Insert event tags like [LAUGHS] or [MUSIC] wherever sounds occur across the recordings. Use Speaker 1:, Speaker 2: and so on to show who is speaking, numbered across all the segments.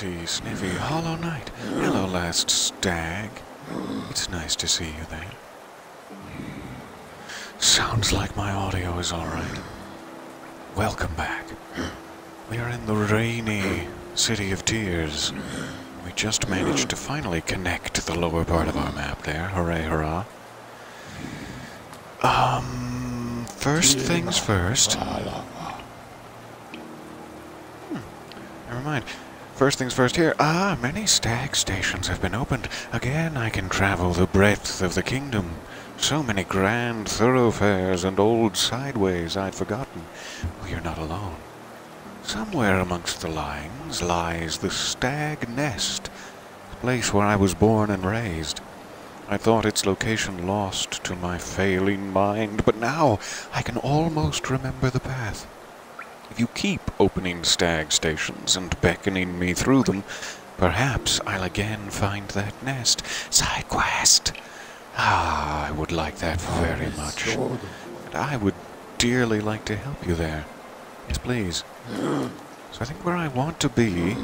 Speaker 1: grunty, sniffy, Hollow Knight. Hello, last stag. It's nice to see you there. Sounds like my audio is alright. Welcome back. We are in the rainy City of Tears. We just managed to finally connect to the lower part of our map there. Hooray, hurrah. Um, first things first. Never mind. First things first here. Ah, many stag stations have been opened. Again, I can travel the breadth of the kingdom. So many grand thoroughfares and old sideways I'd forgotten. We are not alone. Somewhere amongst the lines lies the Stag Nest, the place where I was born and raised. I thought its location lost to my failing mind, but now I can almost remember the path. If you keep opening stag stations and beckoning me through them, perhaps I'll again find that nest. Side quest! Ah, I would like that very much. And I would dearly like to help you there. Yes, please. So I think where I want to be,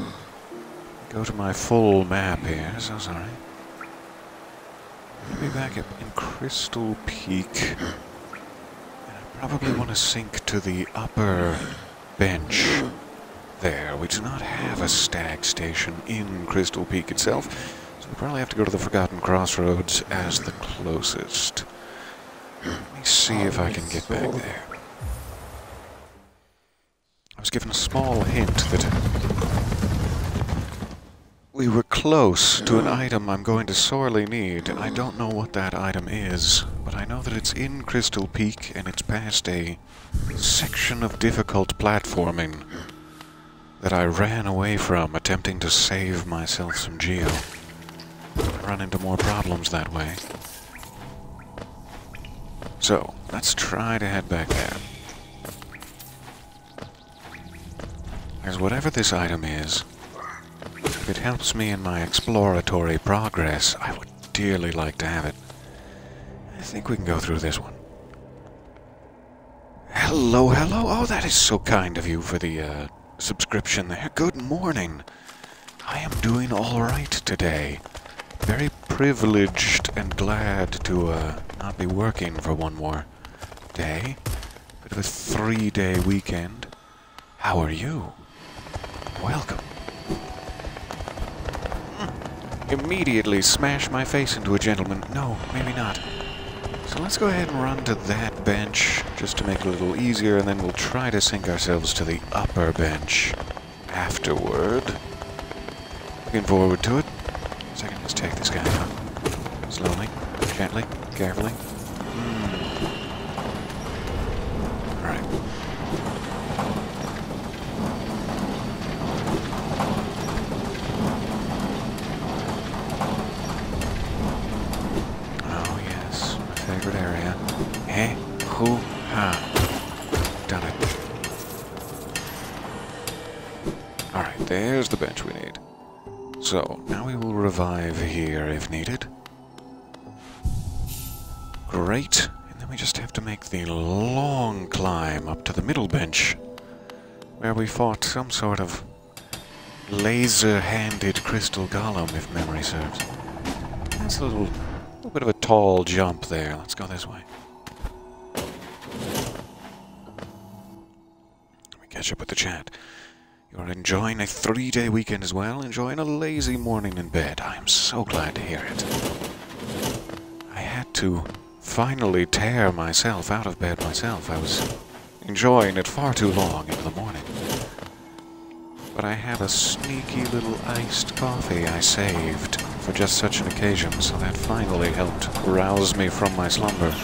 Speaker 1: go to my full map here, so sorry. I'll be back up in Crystal Peak. And I probably want to sink to the upper bench there. We do not have a stag station in Crystal Peak itself, so we probably have to go to the Forgotten Crossroads as the closest. Let me see if I can get back there. I was given a small hint that we were close to an item I'm going to sorely need. I don't know what that item is, but I know that it's in Crystal Peak and it's past a section of difficult platforming that I ran away from, attempting to save myself some geo. Run into more problems that way. So, let's try to head back there. As whatever this item is, if it helps me in my exploratory progress, I would dearly like to have it. I think we can go through this one. Hello, hello. Oh, that is so kind of you for the uh, subscription there. Good morning. I am doing all right today. Very privileged and glad to uh, not be working for one more day. Bit of a three-day weekend. How are you? Welcome. Hmm. Immediately smash my face into a gentleman. No, maybe not. So let's go ahead and run to that bench just to make it a little easier, and then we'll try to sink ourselves to the upper bench afterward. Looking forward to it. Can just take this guy out. Slowly, gently, carefully. Hmm. Alright. Oh yes, my favorite area. Eh? Who? Ha. Done it. Alright, there's the bench we need. So, now we will revive here if needed. Great. And then we just have to make the long climb up to the middle bench, where we fought some sort of laser-handed crystal golem, if memory serves. That's a little, little bit of a tall jump there. Let's go this way. Catch up with the chat. You're enjoying a three-day weekend as well, enjoying a lazy morning in bed. I am so glad to hear it. I had to finally tear myself out of bed myself. I was enjoying it far too long into the morning. But I have a sneaky little iced coffee I saved for just such an occasion, so that finally helped rouse me from my slumber.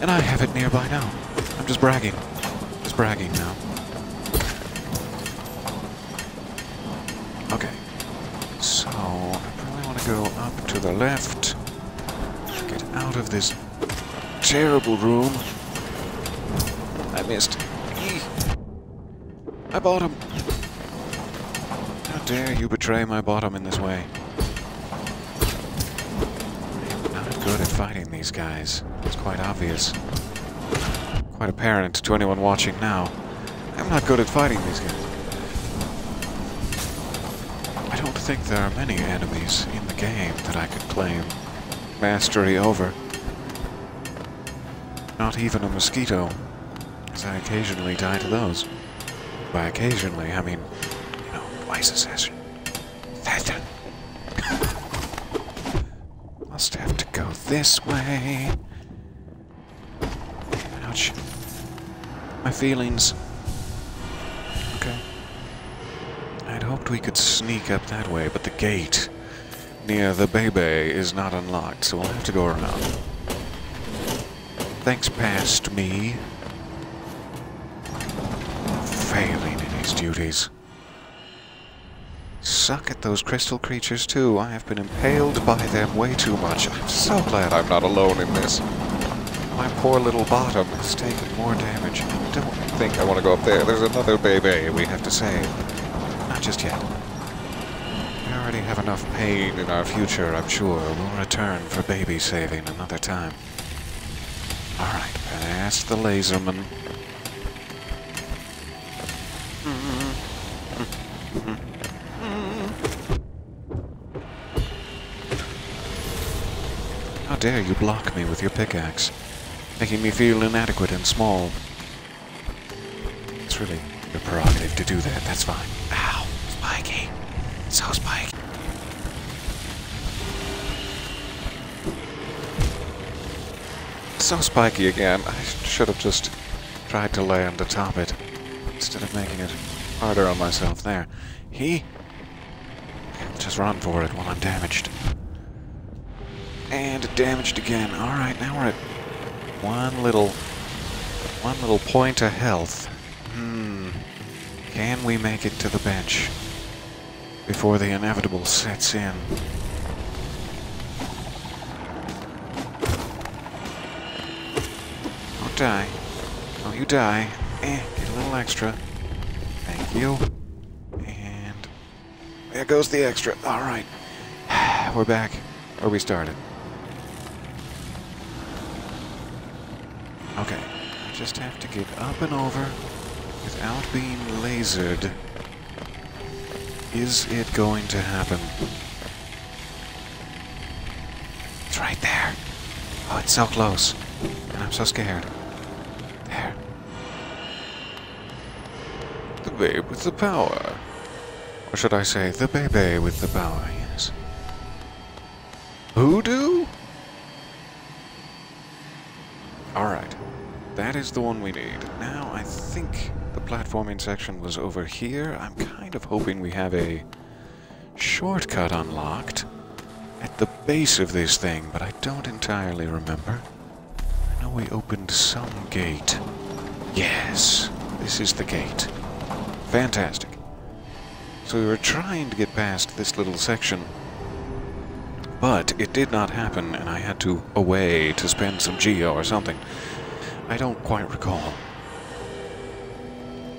Speaker 1: And I have it nearby now. I'm just bragging. Just bragging now. Okay. So, I probably want to go up to the left. Get out of this terrible room. I missed. Eek. My bottom. How dare you betray my bottom in this way? I'm not good at fighting these guys. It's quite obvious. Quite apparent to anyone watching now. I'm not good at fighting these guys. I don't think there are many enemies in the game that I could claim mastery over. Not even a mosquito, as I occasionally die to those. By occasionally, I mean, you know, twice a session. That [LAUGHS] Must have to go this way. Ouch. My feelings. Okay. I'd hoped we could sneak up that way, but the gate near the Bebe is not unlocked, so we'll have to go around. Thanks, past me. Failing in his duties. Suck at those crystal creatures too. I have been impaled by them way too much. I'm so glad I'm not alone in this. My poor little bottom has taken more damage. I don't think I want to go up there. There's another baby we have to save. Not just yet. We already have enough pain in our future, I'm sure. We'll return for baby saving another time. Alright, past the laserman. How dare you block me with your pickaxe, making me feel inadequate and small. It's really your prerogative to do that, that's fine. Ow, spiky. So spiky. So spiky again. I should have just tried to land atop it instead of making it harder on myself there. He... Just run for it while I'm damaged. And damaged again. Alright, now we're at one little... One little point of health. Hmm. Can we make it to the bench? Before the inevitable sets in. Don't die. Don't you die. Eh, get a little extra. Thank you. And there goes the extra. Alright. [SIGHS] We're back where we started. Okay. I just have to get up and over without being lasered. Is it going to happen? It's right there. Oh, it's so close. And I'm so scared. There. The babe with the power. Or should I say, the baby with the power, yes. Hoodoo? Alright. That is the one we need. Now, I think the platforming section was over here. I'm kind of hoping we have a shortcut unlocked at the base of this thing, but I don't entirely remember. I know we opened some gate. Yes, this is the gate. Fantastic. So we were trying to get past this little section, but it did not happen, and I had to away to spend some geo or something. I don't quite recall.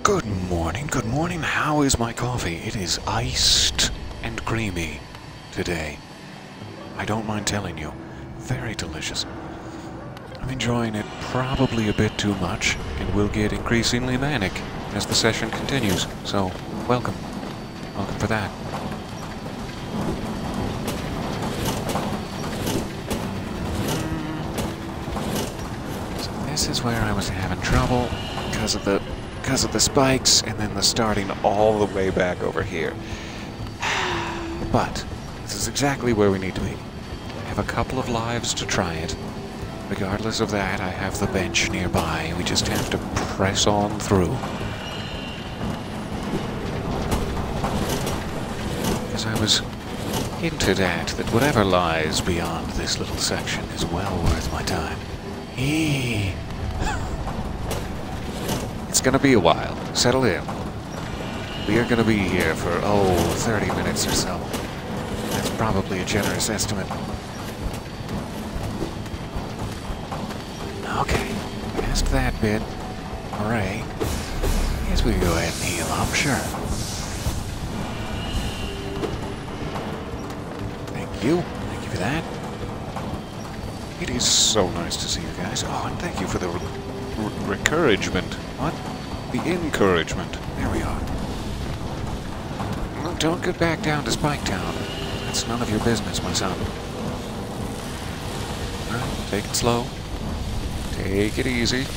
Speaker 1: Good morning, good morning. How is my coffee? It is iced and creamy today. I don't mind telling you. Very delicious. I'm enjoying it probably a bit too much, and will get increasingly manic as the session continues. So, welcome. Welcome for that. This is where I was having trouble because of the because of the spikes and then the starting all the way back over here. [SIGHS] But this is exactly where we need to be. I have a couple of lives to try it. Regardless of that, I have the bench nearby. We just have to press on through. As I was hinted at, that whatever lies beyond this little section is well worth my time. Eee. It's gonna be a while. Settle in. We are gonna be here for, oh, 30 minutes or so. That's probably a generous estimate. Okay, past that bit. Alright. Guess we go ahead and heal up, sure. Thank you. Thank you for that. It is so nice to see you guys. Oh, and thank you for the re encouragement. The encouragement. There we are. don't get back down to Spike Town. That's none of your business, my son. Alright, take it slow. Take it easy.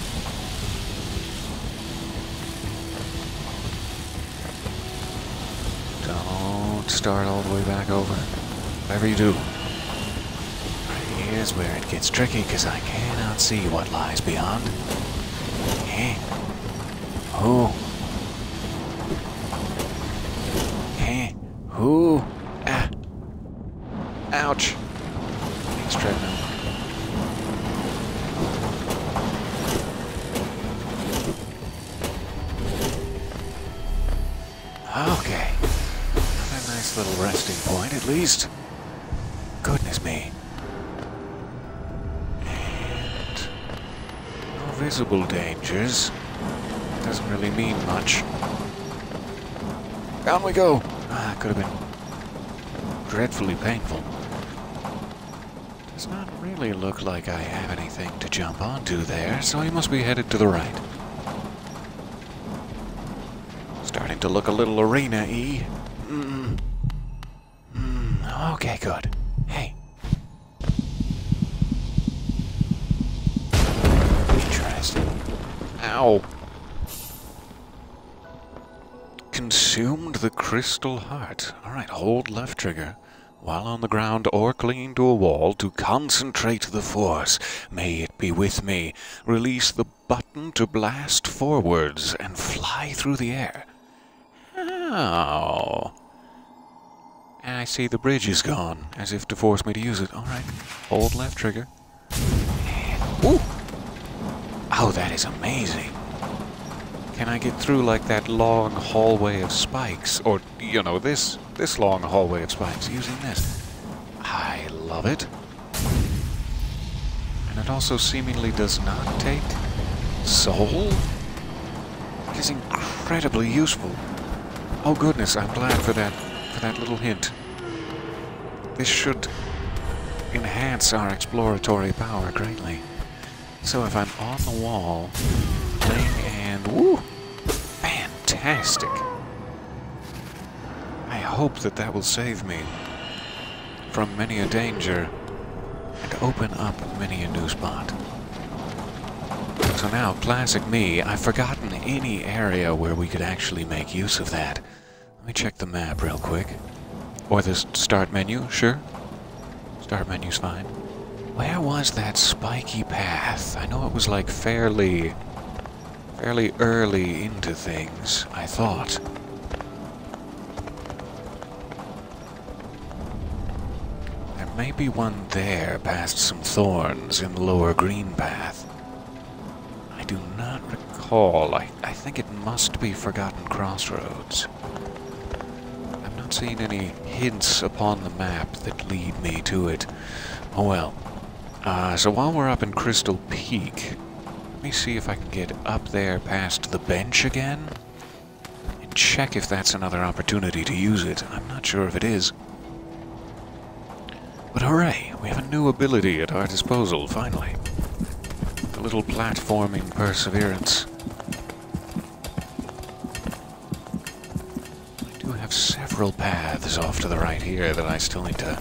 Speaker 1: Don't start all the way back over. Whatever you do. Here's where it gets tricky, because I cannot see what lies beyond. Eh? Oh. Go. Ah, could have been dreadfully painful. Does not really look like I have anything to jump onto there, so he must be headed to the right. Starting to look a little arena-y. Mm. Mm, okay, good. Hey. Ow. The crystal heart. Alright, hold left trigger while on the ground or clinging to a wall to concentrate the force. May it be with me. Release the button to blast forwards and fly through the air. Oh. I see the bridge is gone, as if to force me to use it. Alright, hold left trigger. Ooh! Oh, that is amazing. Can I get through like that long hallway of spikes? Or, you know, this, this long hallway of spikes using this? I love it. And it also seemingly does not take soul? It is incredibly useful. Oh goodness, I'm glad for that, for that little hint. This should enhance our exploratory power greatly. So if I'm on the wall, playing and woo, fantastic. I hope that that will save me from many a danger and open up many a new spot. So now, classic me, I've forgotten any area where we could actually make use of that. Let me check the map real quick. Or the start menu, sure. Start menu's fine. Where was that spiky path? I know it was like fairly... fairly early into things, I thought. There may be one there past some thorns in the lower Greenpath. I do not recall. I, I think it must be Forgotten Crossroads. I'm not seeing any hints upon the map that lead me to it. Oh well. Uh, so while we're up in Crystal Peak, me see if I can get up there past the bench again and check if that's another opportunity to use it. I'm not sure if it is. But hooray, we have a new ability at our disposal, finally. A little platforming perseverance. I do have several paths off to the right here that I still need to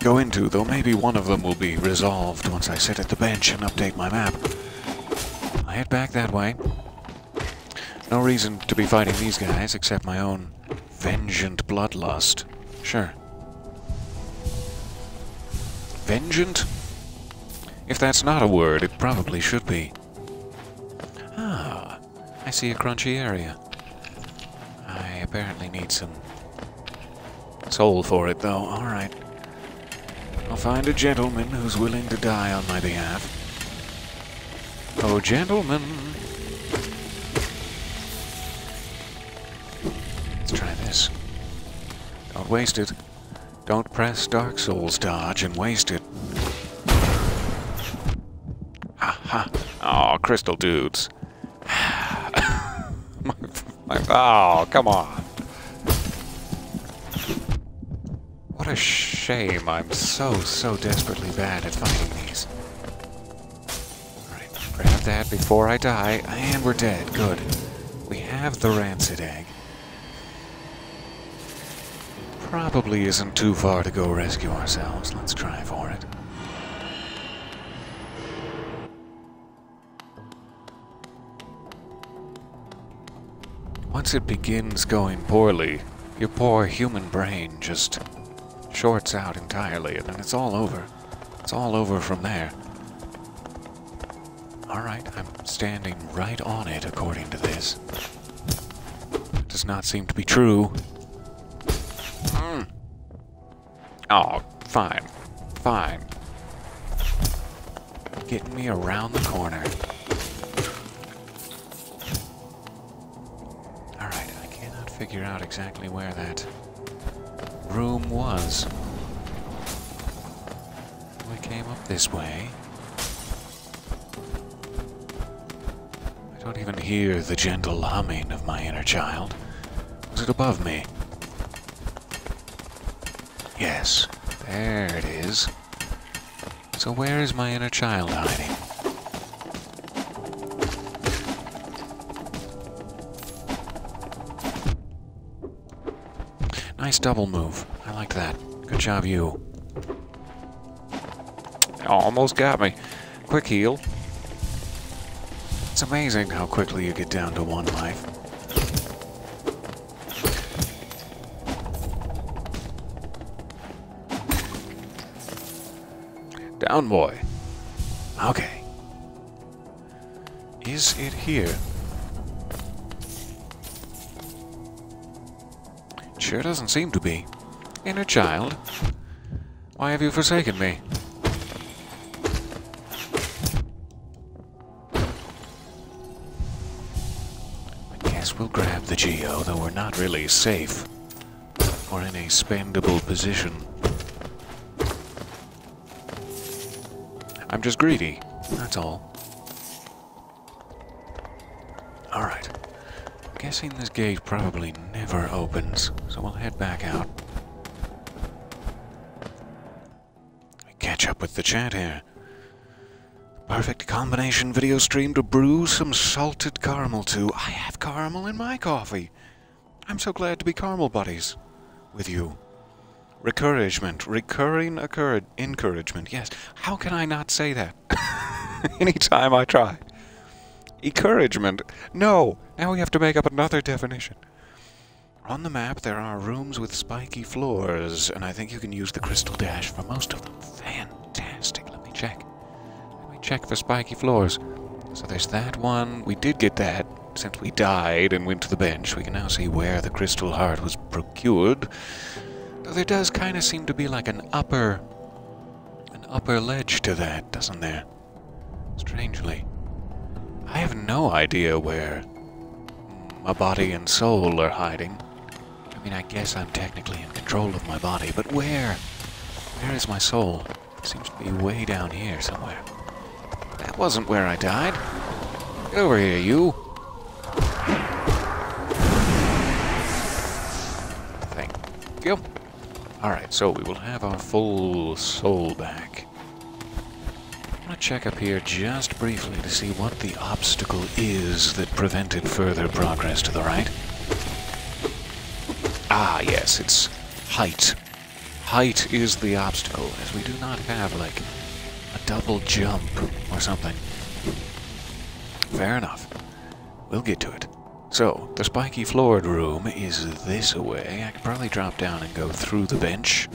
Speaker 1: go into, though maybe one of them will be resolved once I sit at the bench and update my map. I head back that way. No reason to be fighting these guys except my own vengeant bloodlust. Sure. Vengeant? If that's not a word, it probably should be. Ah, I see a crunchy area. I apparently need some soul for it, though. Alright. I'll find a gentleman who's willing to die on my behalf. Oh, gentlemen. Let's try this. Don't waste it. Don't press Dark Souls dodge and waste it. Ha ha. Oh, crystal dudes. [SIGHS] my, my, oh, come on. What a shame. I'm so, so desperately bad at finding these. Alright, grab that before I die, and we're dead. Good. We have the rancid egg. Probably isn't too far to go rescue ourselves. Let's try for it. Once it begins going poorly, your poor human brain just shorts out entirely, and then it's all over. It's all over from there. Alright, I'm standing right on it according to this. Does not seem to be true. Mm. Oh, fine. Fine. Getting me around the corner. Alright, I cannot figure out exactly where that room was. We came up this way. I don't even hear the gentle humming of my inner child. Was it above me? Yes, there it is. So where is my inner child hiding? Nice double move. I like that. Good job, you. Almost got me. Quick heal. It's amazing how quickly you get down to one life. Down, boy. Okay. Is it here? Sure doesn't seem to be. Inner child? Why have you forsaken me? I guess we'll grab the Geo, though we're not really safe. Or in a spendable position. I'm just greedy, that's all. Alright. I'm guessing this gate probably never opens, so we'll head back out. We Catch up with the chat here. Perfect combination video stream to brew some salted caramel too. I have caramel in my coffee. I'm so glad to be caramel buddies with you. Encouragement. Recurring occurred encouragement. Yes. How can I not say that? [LAUGHS] Anytime I try. Encouragement. No. Now we have to make up another definition. On the map, there are rooms with spiky floors, and I think you can use the crystal dash for most of them. Fantastic. Let me check. Let me check for spiky floors. So there's that one. We did get that. Since we died and went to the bench, we can now see where the crystal heart was procured. Though there does kind of seem to be like an upper... an upper ledge to that, doesn't there? Strangely. I have no idea where my body and soul are hiding. I mean, I guess I'm technically in control of my body, but where? Where is my soul? It seems to be way down here somewhere. That wasn't where I died. Get over here, you. Thank you. Alright, so we will have our full soul back. I'm gonna check up here just briefly to see what the obstacle is that prevented further progress to the right. Ah, yes, it's height. Height is the obstacle, as we do not have, like, a double jump or something. Fair enough. We'll get to it. So, the spiky floored room is this way. I could probably drop down and go through the bench.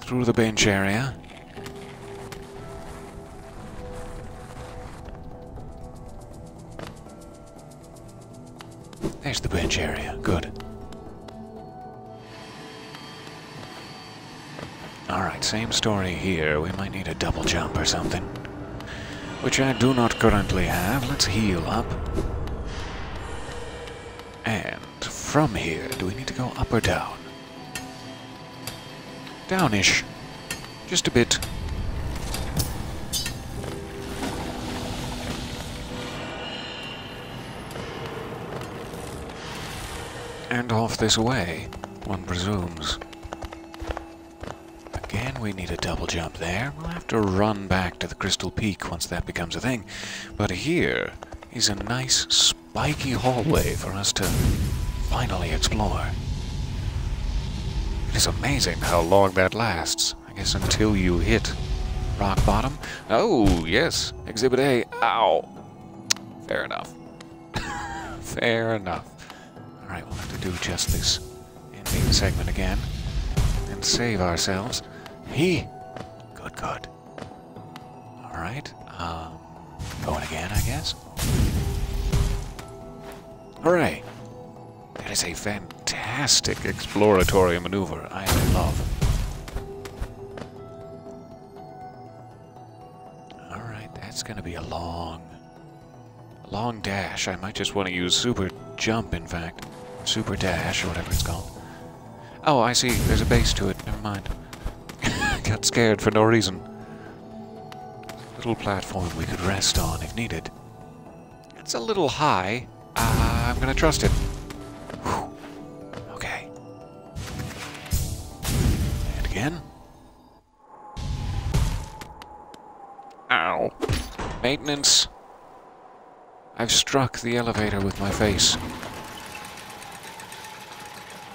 Speaker 1: Through the bench area. There's the bench area. Good. Alright, same story here. We might need a double jump or something. Which I do not currently have. Let's heal up. And from here, do we need to go up or down? Downish. Just a bit. And off this way, one presumes. Again, we need a double jump there. We'll have to run back to the Crystal Peak once that becomes a thing. But here is a nice spiky hallway for us to finally explore. It is amazing how long that lasts. I guess until you hit rock bottom. Oh, yes. Exhibit A. Ow. Fair enough. [LAUGHS] Fair enough. Alright, we'll have to do just this ending segment again. And save ourselves. He. Good, good. Alright. Um, going again, I guess. Hooray! That is a fantastic exploratory maneuver. I love. Alright, that's gonna be a long, long dash. I might just want to use super jump, in fact. Super dash, or whatever it's called. Oh, I see. There's a base to it. Never mind. [LAUGHS] Got scared for no reason. Little platform we could rest on if needed. It's a little high. Uh, I'm gonna trust it. Whew. Okay. And again. Ow. Maintenance. I've struck the elevator with my face.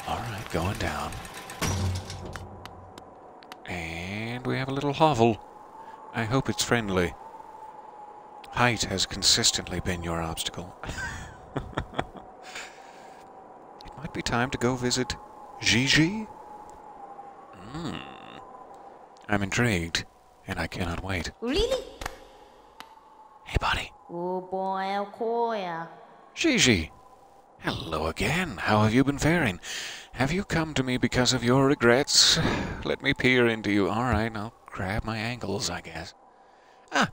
Speaker 1: Alright, going down. And we have a little hovel. I hope it's friendly. Height has consistently been your obstacle. [LAUGHS] it might be time to go visit Jiji? Hmm. I'm intrigued, and I cannot wait.
Speaker 2: Really?
Speaker 1: Hey, buddy.
Speaker 2: Oh boy, I'll call ya.
Speaker 1: Jiji. Hello again. How have you been faring? Have you come to me because of your regrets? [SIGHS] Let me peer into you. All right, I'll grab my ankles, I guess. Ah,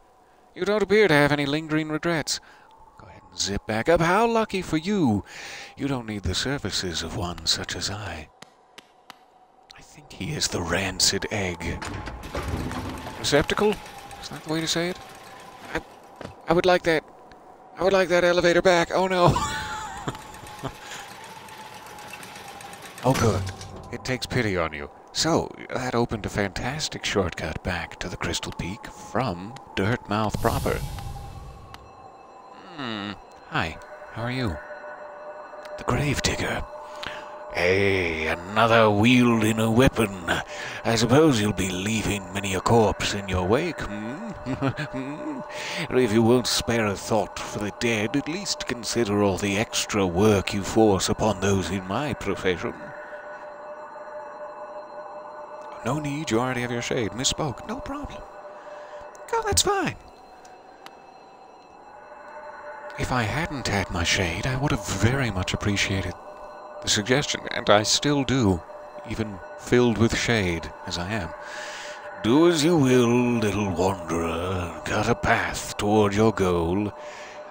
Speaker 1: you don't appear to have any lingering regrets. Go ahead and zip back up. How lucky for you. You don't need the services of one such as I. I think he is the rancid egg. Receptacle? Is that the way to say it? I, I would like that. I would like that elevator back. Oh no. [LAUGHS] oh good. It takes pity on you. So, that opened a fantastic shortcut back to the Crystal Peak from Dirtmouth proper. Hmm. Hi. How are you? The Gravedigger. Hey, another wielding a weapon. I suppose you'll be leaving many a corpse in your wake, hmm? [LAUGHS] if you won't spare a thought for the dead, at least consider all the extra work you force upon those in my profession. No need, you already have your shade. Misspoke. No problem. Oh, that's fine. If I hadn't had my shade, I would have very much appreciated the suggestion, and I still do, even filled with shade as I am. Do as you will, little wanderer. Cut a path toward your goal.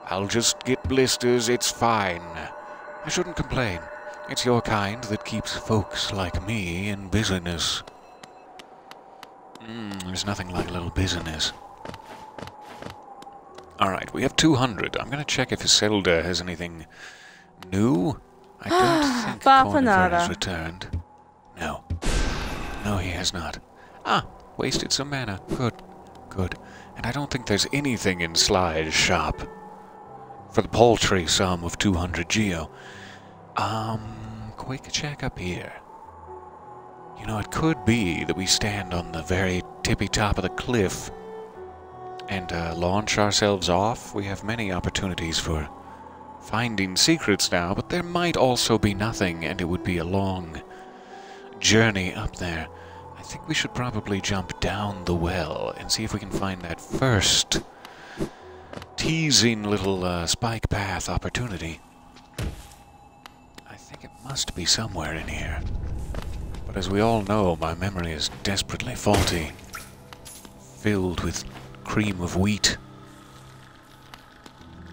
Speaker 1: I'll just get blisters, it's fine. I shouldn't complain. It's your kind that keeps folks like me in business. Mm, there's nothing like a little business. Alright, we have 200. I'm going to check if Iselda has anything new. I don't [GASPS] think Cornifer has returned. No. No, he has not. Ah, wasted some mana. Good. Good. And I don't think there's anything in Sly's shop. For the paltry sum of 200 geo. Um, quick check up here. You know, it could be that we stand on the very tippy top of the cliff and uh, launch ourselves off. We have many opportunities for finding secrets now, but there might also be nothing, and it would be a long journey up there. I think we should probably jump down the well and see if we can find that first teasing little uh, spike path opportunity. I think it must be somewhere in here. But as we all know, my memory is desperately faulty, filled with cream of wheat,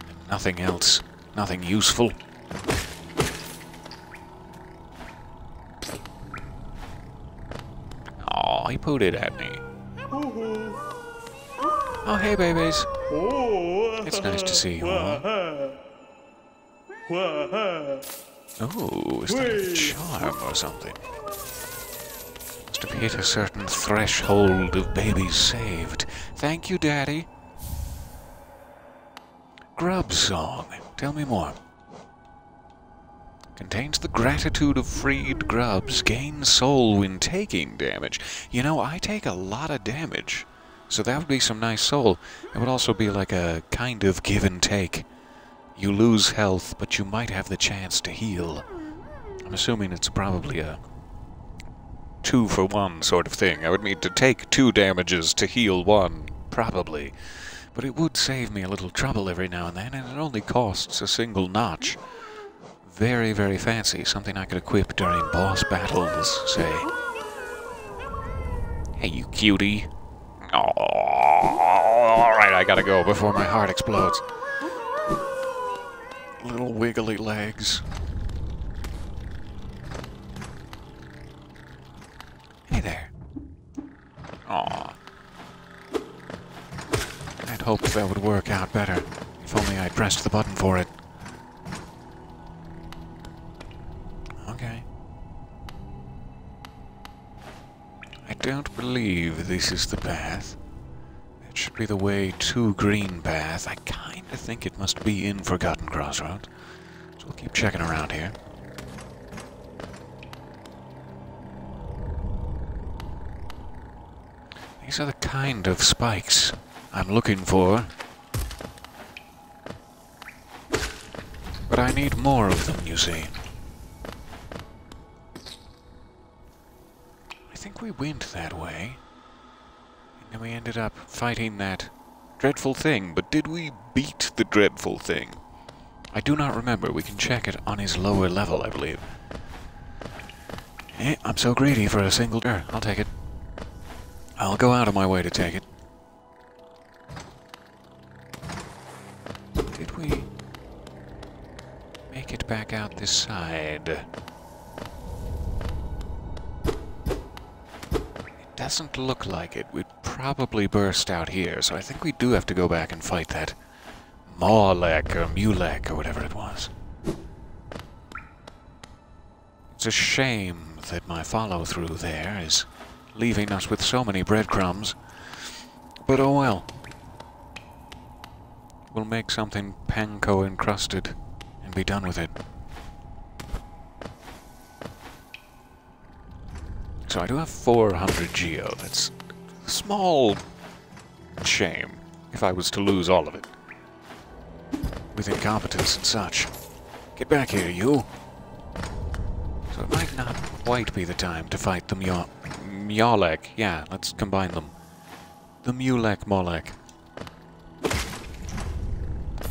Speaker 1: and nothing else, nothing useful. Aw, he put it at me. Oh, hey, babies. It's nice to see you all. Oh, is that a charm or something? Hit a certain threshold of babies saved. Thank you, Daddy. Grubsong. Tell me more. Contains the gratitude of freed grubs. Gain soul when taking damage. You know, I take a lot of damage. So that would be some nice soul. It would also be like a kind of give and take. You lose health, but you might have the chance to heal. I'm assuming it's probably a two for one sort of thing. I would need to take two damages to heal one, probably. But it would save me a little trouble every now and then, and it only costs a single notch. Very, very fancy. Something I could equip during boss battles, say. Hey, you cutie. Oh, alright, I gotta go before my heart explodes. Little wiggly legs. Hey there. Aw. I'd hoped that would work out better. If only I'd pressed the button for it. Okay. I don't believe this is the path. It should be the way to Greenpath. I kinda think it must be in Forgotten Crossroads. So we'll keep checking around here. These are the kind of spikes I'm looking for. But I need more of them, you see. I think we went that way. And then we ended up fighting that dreadful thing. But did we beat the dreadful thing? I do not remember. We can check it on his lower level, I believe. Eh, I'm so greedy for a single... Er, I'll take it. I'll go out of my way to take it. Did we make it back out this side? It doesn't look like it. We'd probably burst out here, so I think we do have to go back and fight that Morlek or Mulek or whatever it was. It's a shame that my follow-through there is leaving us with so many breadcrumbs. But oh well. We'll make something panko encrusted and be done with it. So I do have 400 geo. That's a small shame if I was to lose all of it. With incompetence and such. Get back here, you! So it might not quite be the time to fight the Myo Myolek. Yeah, let's combine them. The Mulek Molek.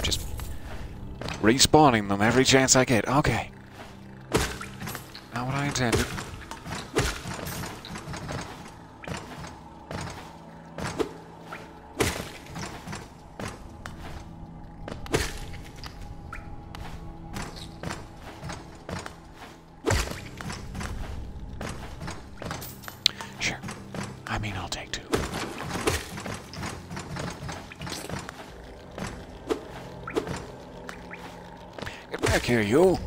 Speaker 1: Just respawning them every chance I get. Okay. Not what I intended. Here, you!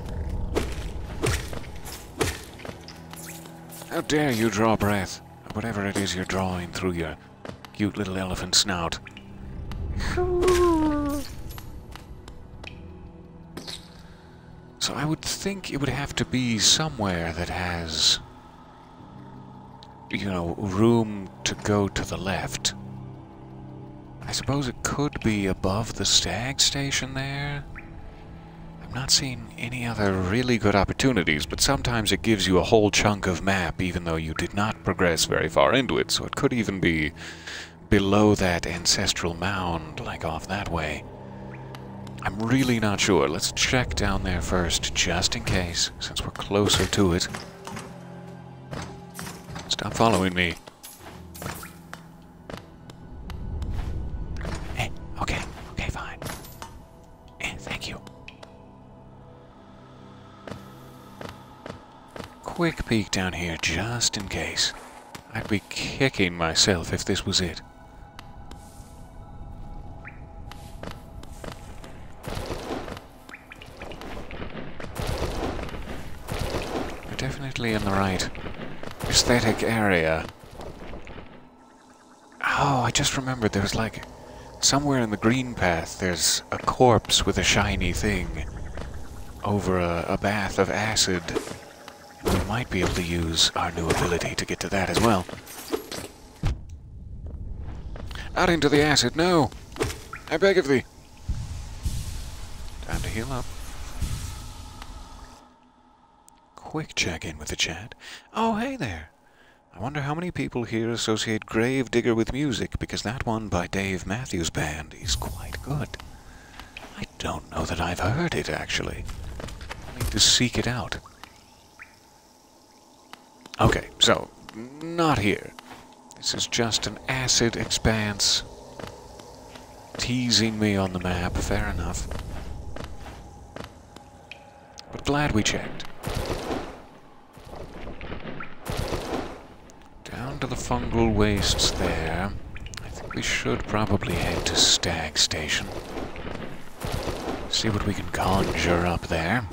Speaker 1: How dare you draw breath? Or whatever it is you're drawing through your cute little elephant snout. [LAUGHS] So I would think it would have to be somewhere that has you know, room to go to the left. I suppose it could be above the stag station there? I'm not seeing any other really good opportunities, but sometimes it gives you a whole chunk of map even though you did not progress very far into it, so it could even be below that ancestral mound, like off that way. I'm really not sure. Let's check down there first, just in case, since we're closer to it. Stop following me. Quick peek down here, just in case. I'd be kicking myself if this was it. We're definitely in the right aesthetic area. Oh, I just remembered there's like somewhere in the Greenpath there's a corpse with a shiny thing. over a, a bath of acid. We might be able to use our new ability to get to that as well. Out into the acid, no! I beg of thee! Time to heal up. Quick check-in with the chat. Oh, hey there! I wonder how many people here associate Grave Digger with music, because that one by Dave Matthews Band is quite good. I don't know that I've heard it, actually. I need to seek it out. Okay, so, not here. This is just an acid expanse teasing me on the map, fair enough. But glad we checked. Down to the fungal wastes there. I think we should probably head to Stag Station. See what we can conjure up there.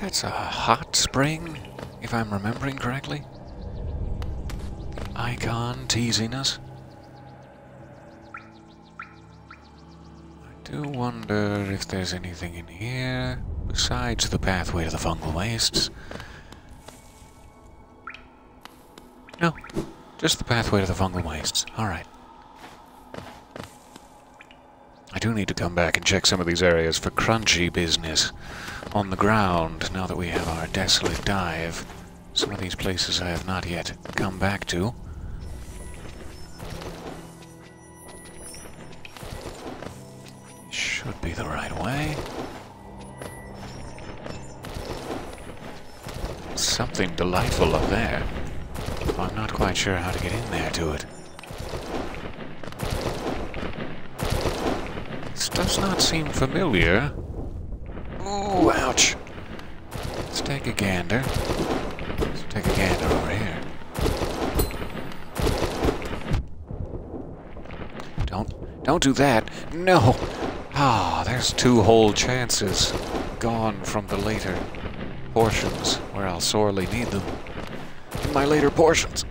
Speaker 1: That's a hot spring, if I'm remembering correctly. Icon teasing us. I do wonder if there's anything in here besides the pathway to the fungal wastes. No, just the pathway to the fungal wastes. Alright. I do need to come back and check some of these areas for crunchy business on the ground now that we have our desolate dive. Some of these places I have not yet come back to. Should be the right way. Something delightful up there. I'm not quite sure how to get in there to it. This does not seem familiar. Ooh, ouch. Let's take a gander. Let's take a gander over here. Don't, don't do that. No. Ah, there's two whole chances gone from the later portions where I'll sorely need them. In my later portions.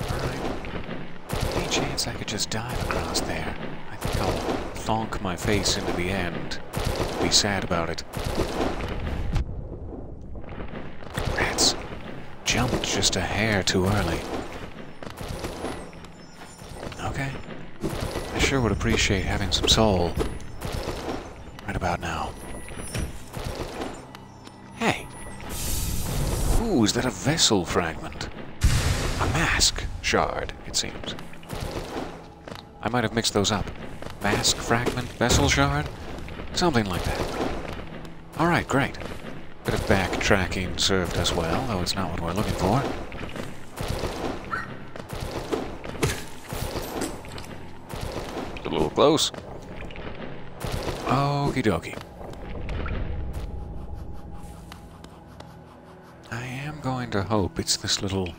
Speaker 1: Alright. Any chance I could just dive across there? I think I'll thonk my face into the end. Be sad about it. Rats. Jumped just a hair too early. Okay. I sure would appreciate having some soul. Right about now. Hey. Ooh, is that a vessel fragment? A mask shard, it seems. I might have mixed those up. Mask fragment, vessel shard? Something like that. Alright, great. Bit of backtracking served us well, though it's not what we're looking for. It's a little close. Okie dokie. I am going to hope it's this little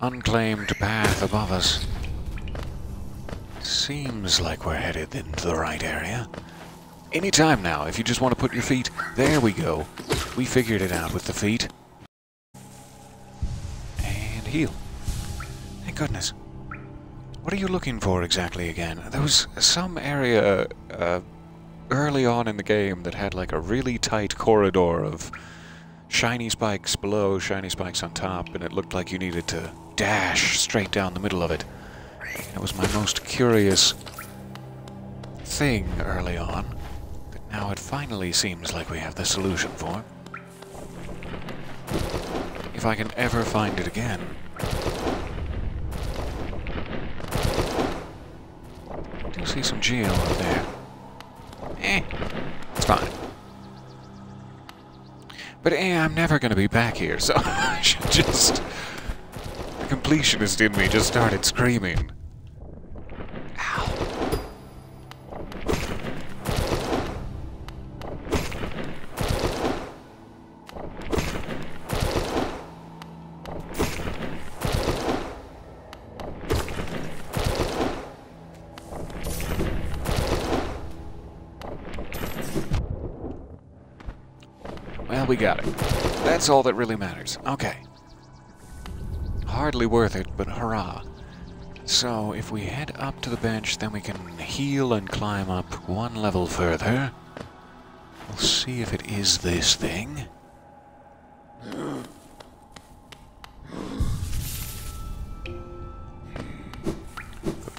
Speaker 1: unclaimed path above us. Seems like we're headed into the right area. Any time now, if you just want to put your feet... There we go. We figured it out with the feet. And heal. Thank goodness. What are you looking for exactly again? There was some area uh, early on in the game that had like a really tight corridor of shiny spikes below, shiny spikes on top, and it looked like you needed to dash straight down the middle of it. It was my most curious thing early on, but now it finally seems like we have the solution for. If I can ever find it again. I do see some geo up there. Eh, it's fine. But eh, I'm never to be back here, so [LAUGHS] I should just... The completionist in me just started screaming. That's all that really matters. Okay. Hardly worth it, but hurrah. So, if we head up to the bench, then we can heal and climb up one level further. We'll see if it is this thing.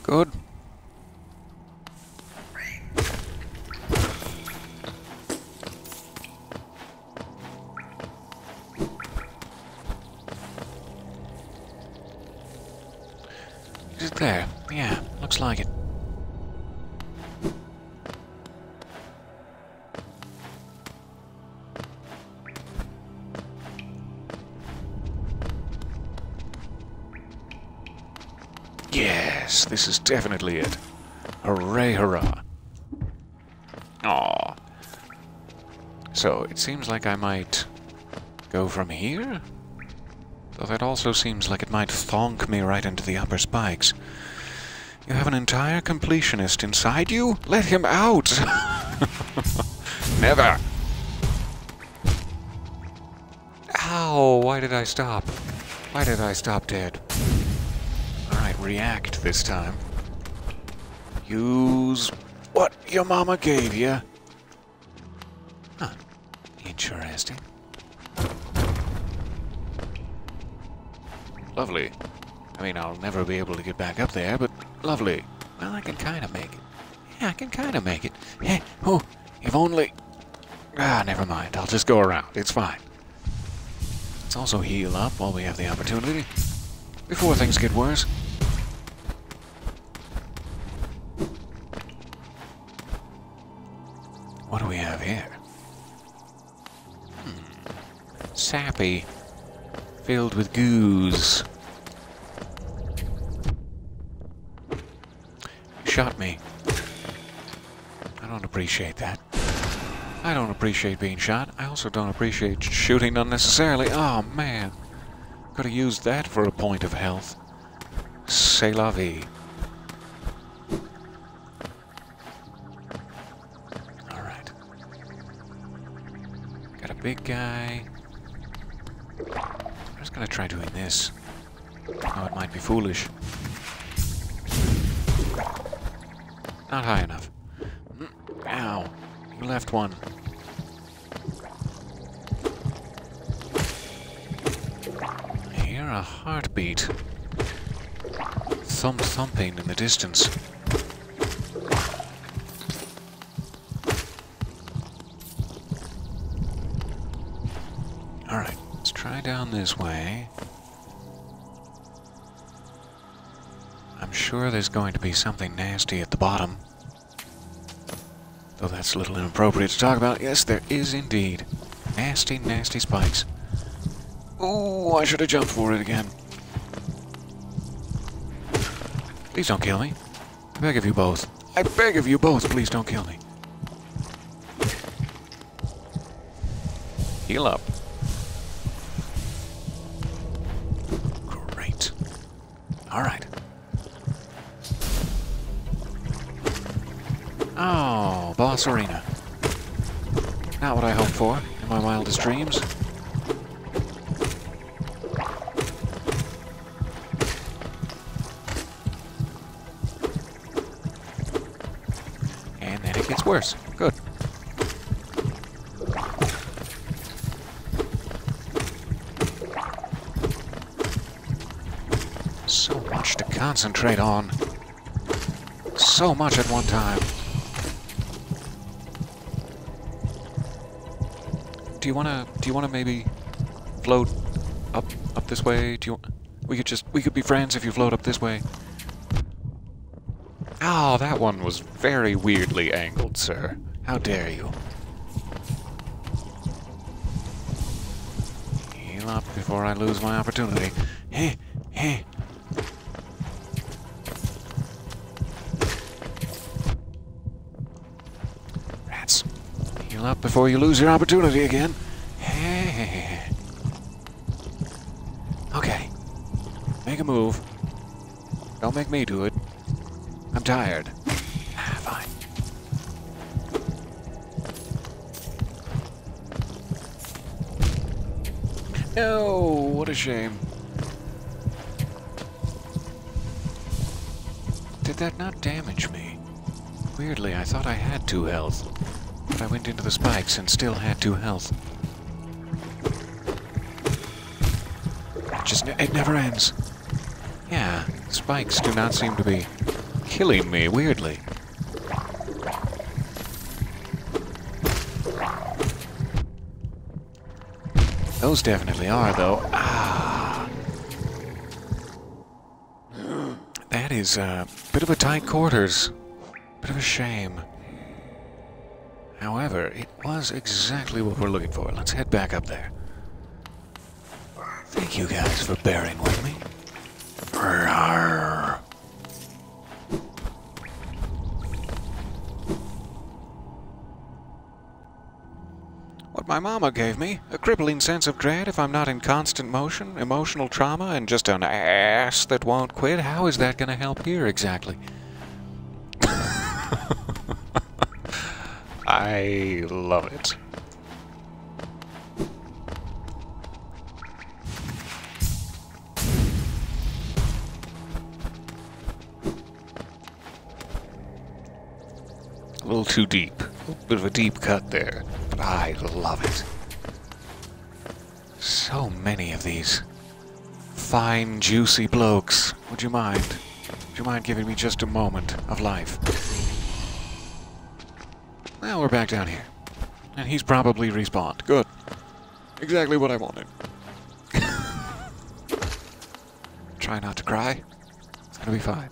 Speaker 1: Good. There? Yeah, looks like it. Yes, this is definitely it. Hooray, hurrah. Aw. So, it seems like I might go from here? Though that also seems like it might thonk me right into the upper spikes. You have an entire completionist inside you? Let him out! [LAUGHS] Never! Ow, why did I stop? Why did I stop dead? Alright, react this time. Use what your mama gave you. Huh. Interesting. Lovely. I mean, I'll never be able to get back up there, but lovely. Well, I can kind of make it. Yeah, I can kind of make it. Hey, oh, if only... Ah, never mind. I'll just go around. It's fine. Let's also heal up while we have the opportunity. Before things get worse. What do we have here? Hmm. Sappy. Filled with goos. Shot me. I don't appreciate that. I don't appreciate being shot. I also don't appreciate shooting unnecessarily. Oh, man. Could have used that for a point of health. C'est la vie. Alright. Got a big guy. I'm just gonna try doing this. Oh, it might be foolish. Not high enough. Ow. You left one. I hear a heartbeat. Thump thumping in the distance. Alright, let's try down this way. Sure there's going to be something nasty at the bottom. Though that's a little inappropriate to talk about. Yes, there is indeed. Nasty, nasty spikes. Ooh, I should have jumped for it again. Please don't kill me. I beg of you both. I beg of you both, please don't kill me. Heal up. Oh, arena. Not what I hoped for in my wildest dreams. And then it gets worse. Good. So much to concentrate on. So much at one time. Do you wanna? Do you wanna maybe float up up this way? Do you? We could just we could be friends if you float up this way. Oh, that one was very weirdly angled, sir. How dare you? Heal up before I lose my opportunity. Before you lose your opportunity again. Okay. Make a move. Don't make me do it. I'm tired. Ah, fine. No, what a shame. Did that not damage me? Weirdly, I thought I had two health. I went into the spikes and still had two health. It just it never ends. Yeah, spikes do not seem to be killing me, weirdly. Those definitely are, though. Ah. That is a bit of a tight quarters. Bit of a shame. Was exactly what we're looking for. Let's head back up there. Thank you guys for bearing with me. Rawr. What my mama gave me, a crippling sense of dread if I'm not in constant motion, emotional trauma, and just an ass that won't quit. How is that going to help here exactly? I love it. A little too deep. A bit of a deep cut there. But I love it. So many of these fine, juicy blokes. Would you mind? Would you mind giving me just a moment of life? Now we're back down here. And he's probably respawned. Good. Exactly what I wanted. [LAUGHS] Try not to cry. It's gonna be fine.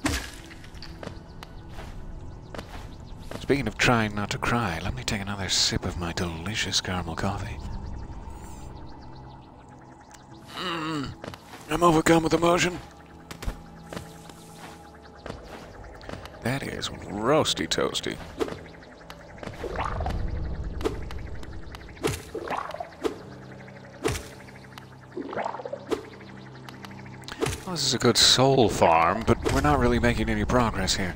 Speaker 1: Speaking of trying not to cry, let me take another sip of my delicious caramel coffee. Mm, I'm overcome with emotion. That is roasty toasty. This is a good soul farm, but we're not really making any progress here.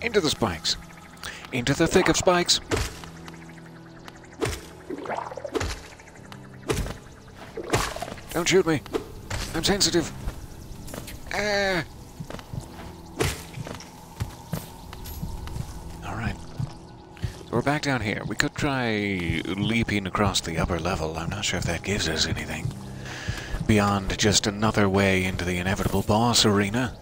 Speaker 1: Into the spikes. Into the thick of spikes. Don't shoot me. I'm sensitive. Ah. Alright. We're back down here. We could try leaping across the upper level. I'm not sure if that gives us anything. Beyond just another way into the inevitable boss arena.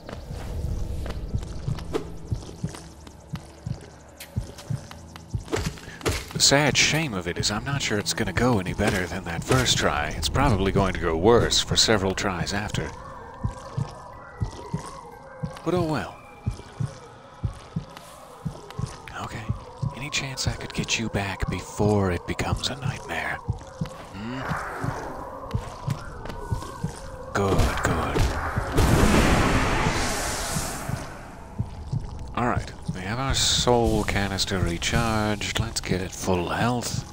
Speaker 1: The sad shame of it is I'm not sure it's going to go any better than that first try. It's probably going to go worse for several tries after. But oh well. Okay. Any chance I could get you back before it becomes a nightmare? Hmm? Good, good. Alright, we have our soul canister recharged. Let's get it full health.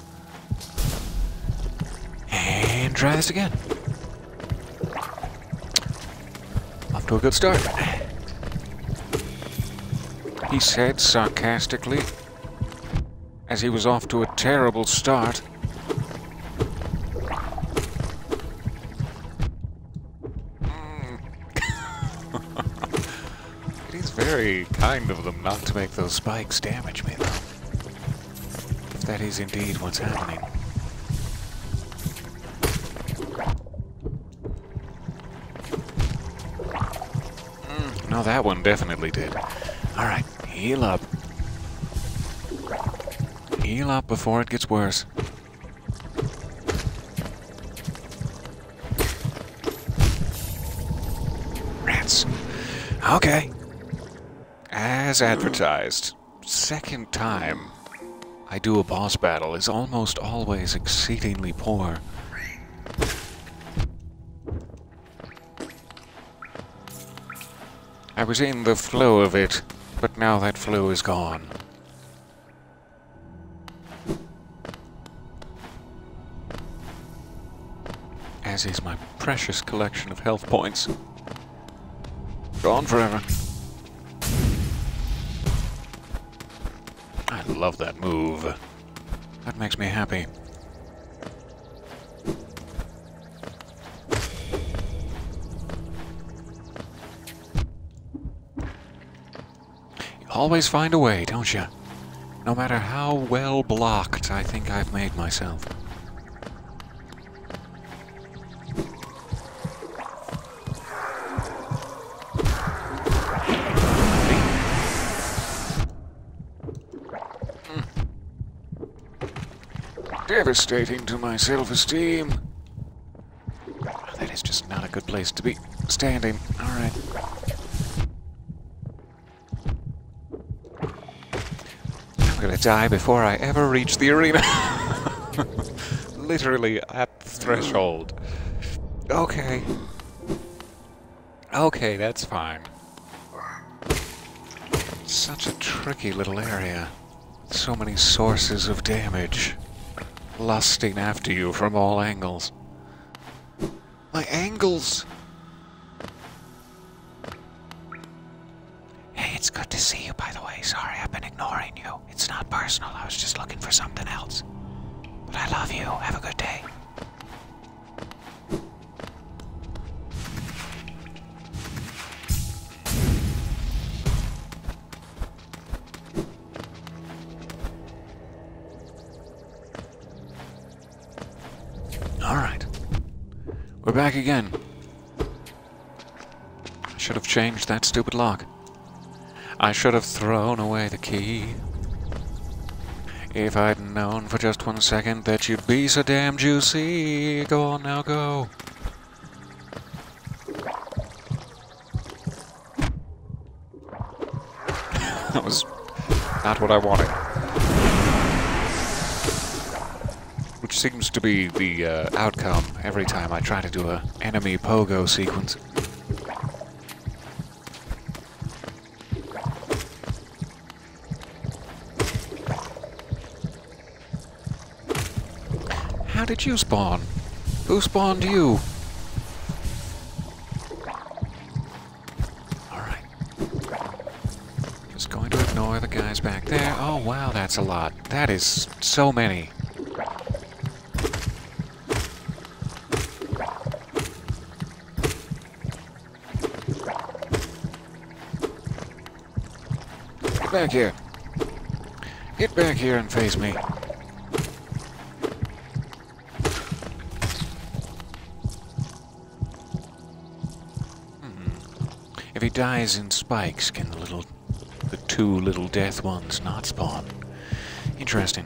Speaker 1: And try this again. Off to a good start. He said sarcastically, as he was off to a terrible start. [LAUGHS] It is very kind of them not to make those spikes damage me, though. If that is indeed what's happening. Mm, no, that one definitely did. Alright, heal up. Heal up before it gets worse. Rats. Okay. As advertised, second time I do a boss battle is almost always exceedingly poor. I was in the flow of it, but now that flow is gone. As is my precious collection of health points. Gone forever. I love that move. That makes me happy. You always find a way, don't you? No matter how well blocked I think I've made myself. Devastating to my self-esteem. That is just not a good place to be standing. Alright. I'm gonna die before I ever reach the arena. [LAUGHS] Literally at the threshold. Okay. Okay, that's fine. Such a tricky little area. So many sources of damage. Lusting after you from all angles. My angles! Again. I should have changed that stupid lock. I should have thrown away the key. If I'd known for just one second that you'd be so damn juicy. Go on now, go. [LAUGHS] that was not what I wanted. Seems to be the uh, outcome every time I try to do a enemy pogo sequence. How did you spawn? Who spawned you? Alright. Just going to ignore the guys back there. Oh wow, that's a lot. That is so many. Back here. Get back here and face me. If he dies in spikes, can the little, the two little death ones not spawn? Interesting.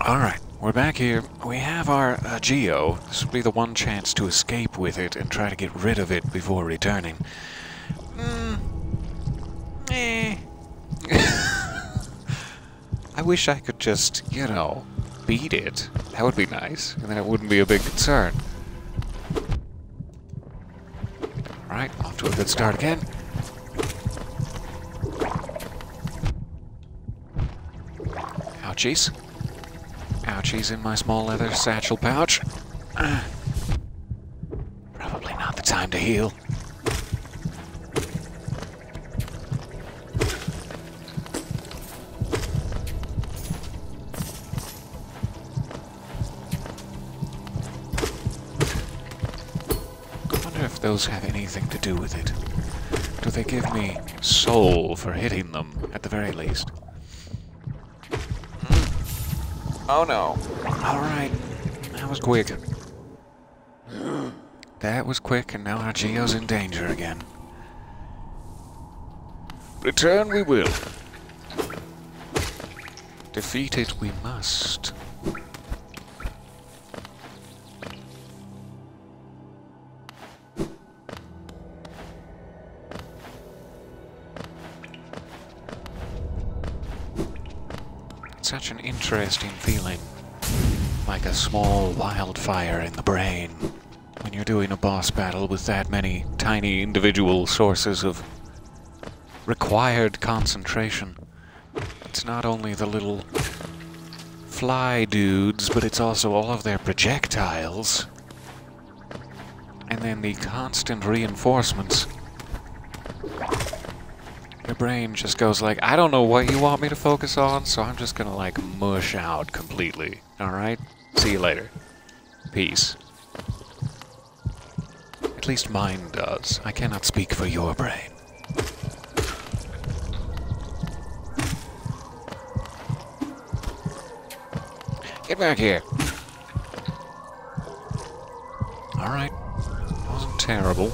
Speaker 1: Alright, we're back here. We have our uh, Geo. This will be the one chance to escape with it and try to get rid of it before returning. Wish I could just, you know, beat it. That would be nice, and then it wouldn't be a big concern. Alright, off to a good start again. Ouchies. Ouchies in my small leather satchel pouch. [CLEARS THROAT] Probably not the time to heal. Have anything to do with it. Do they give me soul for hitting them, at the very least? Hmm. Oh no. Alright. That was quick. That was quick, and now our Geo's in danger again. Return we will. Defeat it we must. Such an interesting feeling. Like a small wildfire in the brain. When you're doing a boss battle with that many tiny individual sources of required concentration. It's not only the little fly dudes, but it's also all of their projectiles. And then the constant reinforcements. Brain just goes like, I don't know what you want me to focus on, so I'm just gonna like mush out completely. Alright? See you later. Peace. At least mine does. I cannot speak for your brain. Get back here. Alright. Wasn't terrible.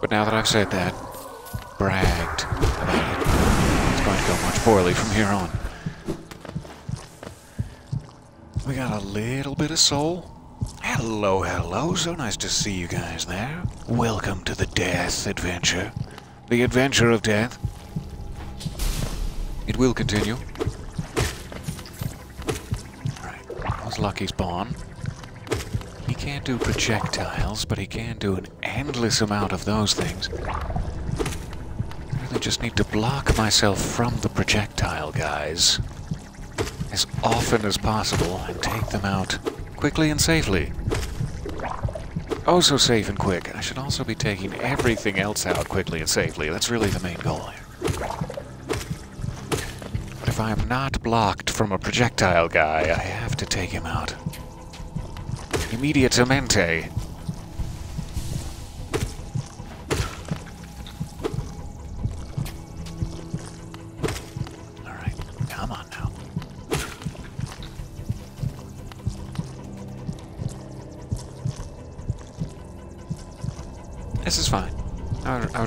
Speaker 1: But now that I've said that, bragged about it, it's going to go much poorly from here on. We got a little bit of soul. Hello, hello. So nice to see you guys there. Welcome to the death adventure. The adventure of death. It will continue. Right. How's Lucky's spawn? He can't do projectiles, but he can do an endless amount of those things. Just need to block myself from the projectile guys as often as possible and take them out quickly and safely. Oh, so safe and quick. I should also be taking everything else out quickly and safely. That's really the main goal. But if I am not blocked from a projectile guy, I have to take him out. Immediatamente.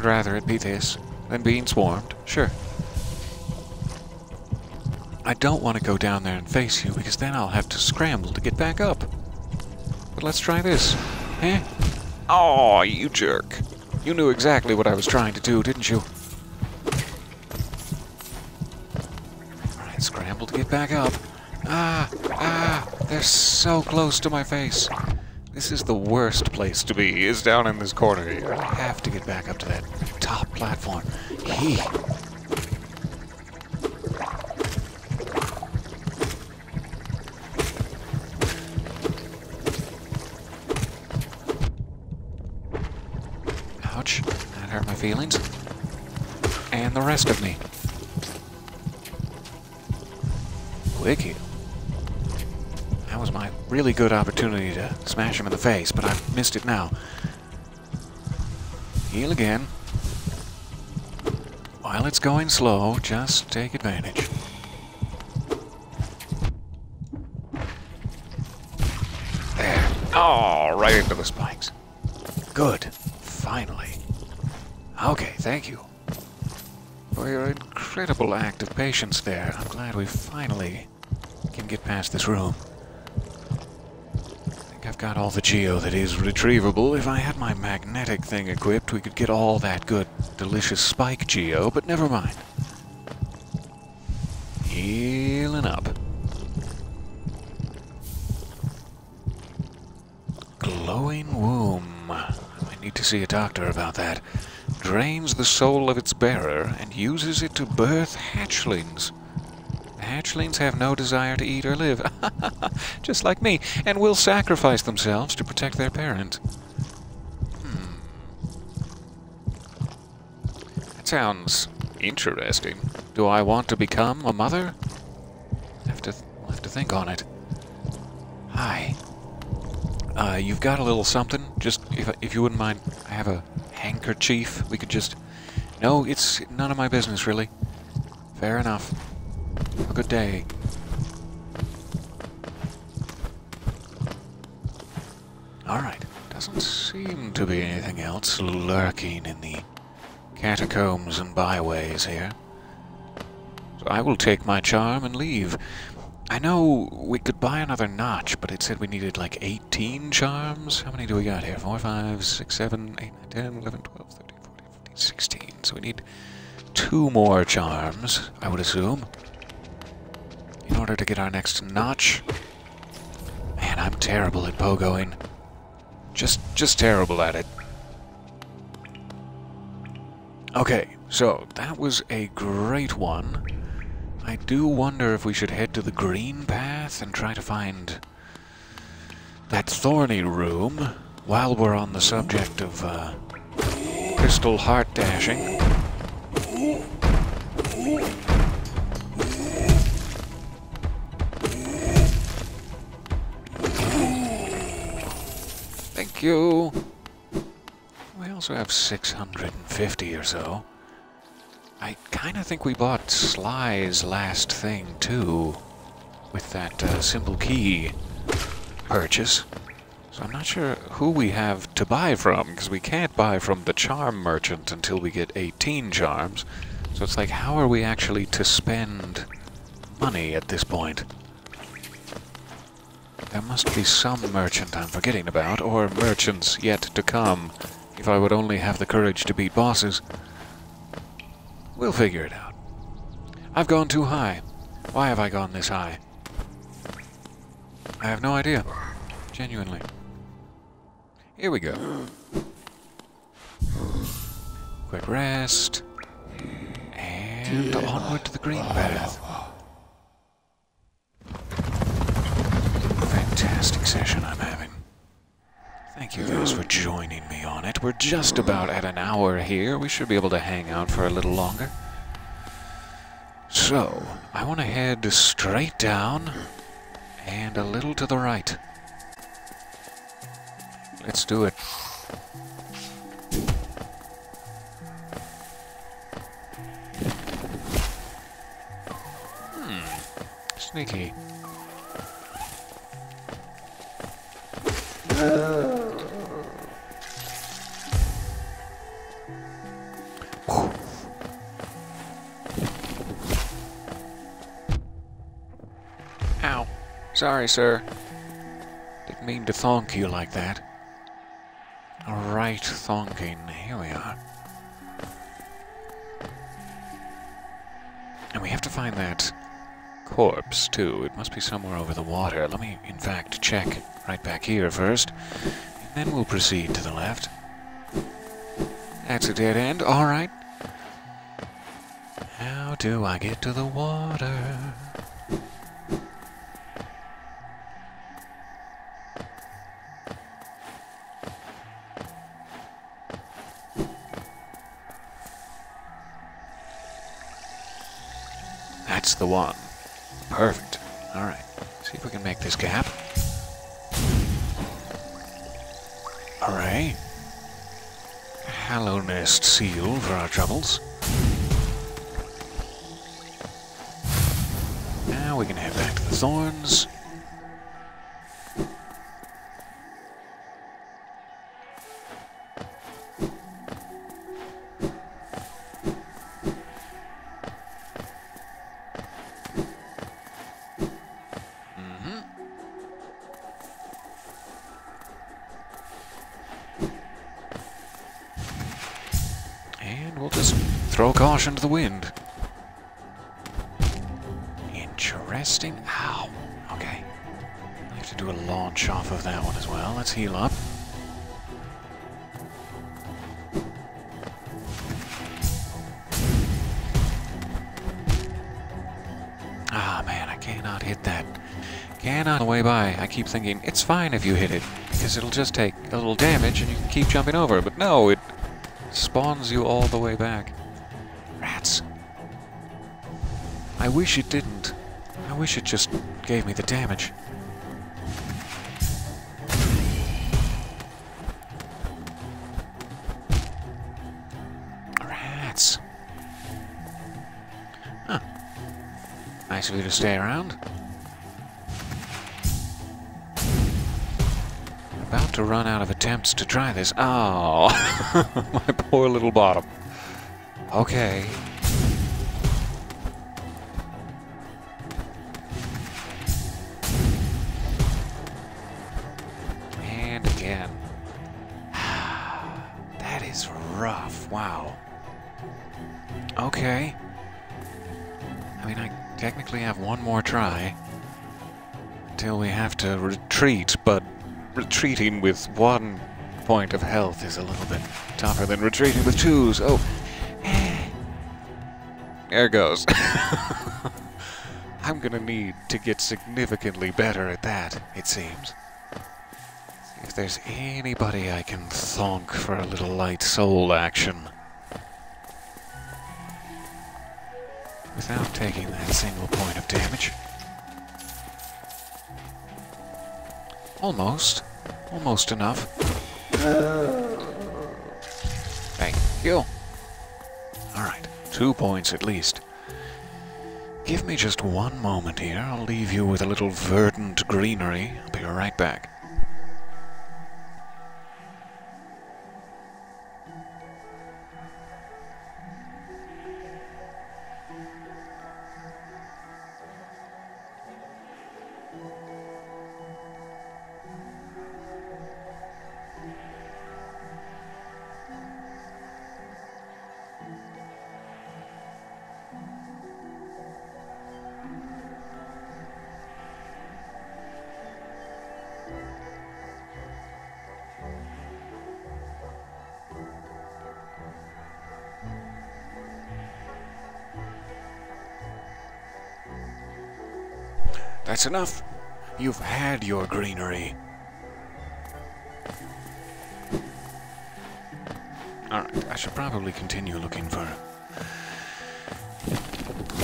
Speaker 1: Would, rather it be this than being swarmed. Sure. I don't want to go down there and face you because then I'll have to scramble to get back up. But let's try this. Eh? Oh, you jerk. You knew exactly what I was trying to do, didn't you? Alright, scramble to get back up. Ah, ah, they're so close to my face. This is the worst place to be, is down in this corner here. I have to get back up to that platform. He. Ouch, that hurt my feelings. And the rest of me. Wiki. That was my really good opportunity to smash him in the face, but I've missed it now. Heal again. While it's going slow, just take advantage. There. Oh, right into the spikes. Good. Finally. Okay, thank you. For your incredible act of patience there. I'm glad we finally can get past this room. I think I've got all the geo that is retrievable. If I had my magnetic thing equipped, we could get all that good, delicious spike geo, but never mind. Healing up. Glowing womb. I need to see a doctor about that. Drains the soul of its bearer and uses it to birth hatchlings. Hatchlings have no desire to eat or live, [LAUGHS] just like me, and will sacrifice themselves to protect their parent. Hmm. That sounds interesting. Do I want to become a mother? I Have to, th- have to think on it. Hi. Uh, you've got a little something? Just, if, if you wouldn't mind, I have a handkerchief. We could just... No, it's none of my business, really. Fair enough. Have a good day. Alright. Doesn't seem to be anything else lurking in the catacombs and byways here. So I will take my charm and leave. I know we could buy another notch, but it said we needed like 18 charms. How many do we got here? 4, 5, 6, 7, 8, 9, 10, 11, 12, 13, 14, 15, 16. So we need two more charms, I would assume, in order to get our next notch. Man, I'm terrible at pogoing. Just, just terrible at it. Okay, so that was a great one. I do wonder if we should head to the Greenpath and try to find that thorny room while we're on the subject of uh, crystal heart dashing. Thank you. Also have 650 or so. I kind of think we bought Sly's last thing, too, with that uh, simple key purchase. So I'm not sure who we have to buy from, because we can't buy from the charm merchant until we get 18 charms. So it's like, how are we actually to spend money at this point? There must be some merchant I'm forgetting about, or merchants yet to come, if I would only have the courage to beat bosses. We'll figure it out. I've gone too high. Why have I gone this high? I have no idea. Genuinely. Here we go. Quick rest. And onward to the Greenpath. Fantastic session I'm having. Thank you guys for joining me on it. We're just about at an hour here. We should be able to hang out for a little longer. So, I want to head straight down and a little to the right. Let's do it. Hmm. Sneaky. Ow. Sorry, sir. Didn't mean to thonk you like that. Alright, thonking. Here we are. And we have to find that corpse, too. It must be somewhere over the water. Let me, in fact, check right back here first. And then we'll proceed to the left. That's a dead end. Alright. How do I get to the water? That's the one. Perfect. Alright. See if we can make this gap. Alright. Hallownest seal for our troubles. Now we can head back to the thorns. Mhm. And we'll just throw caution to the wind. Interesting. Ow. Okay. I have to do a launch off of that one as well. Let's heal up. Ah, man, I cannot hit that. Cannot the way by. I keep thinking, it's fine if you hit it, because it'll just take a little damage and you can keep jumping over. But no, it spawns you all the way back. Rats. I wish it didn't. Wish it just gave me the damage. Rats. Huh. Nice of you to stay around. About to run out of attempts to try this. Oh, [LAUGHS] my poor little bottom. Okay. Retreat, but retreating with one point of health is a little bit tougher than retreating with twos. Oh. [SIGHS] There goes. [LAUGHS] I'm gonna need to get significantly better at that, it seems. If there's anybody I can thonk for a little light soul action. Without taking that single point of damage. Almost. Almost enough. Thank you. Alright, two points at least. Give me just one moment here. I'll leave you with a little verdant greenery. I'll be right back. That's enough. You've had your greenery. Alright, I should probably continue looking for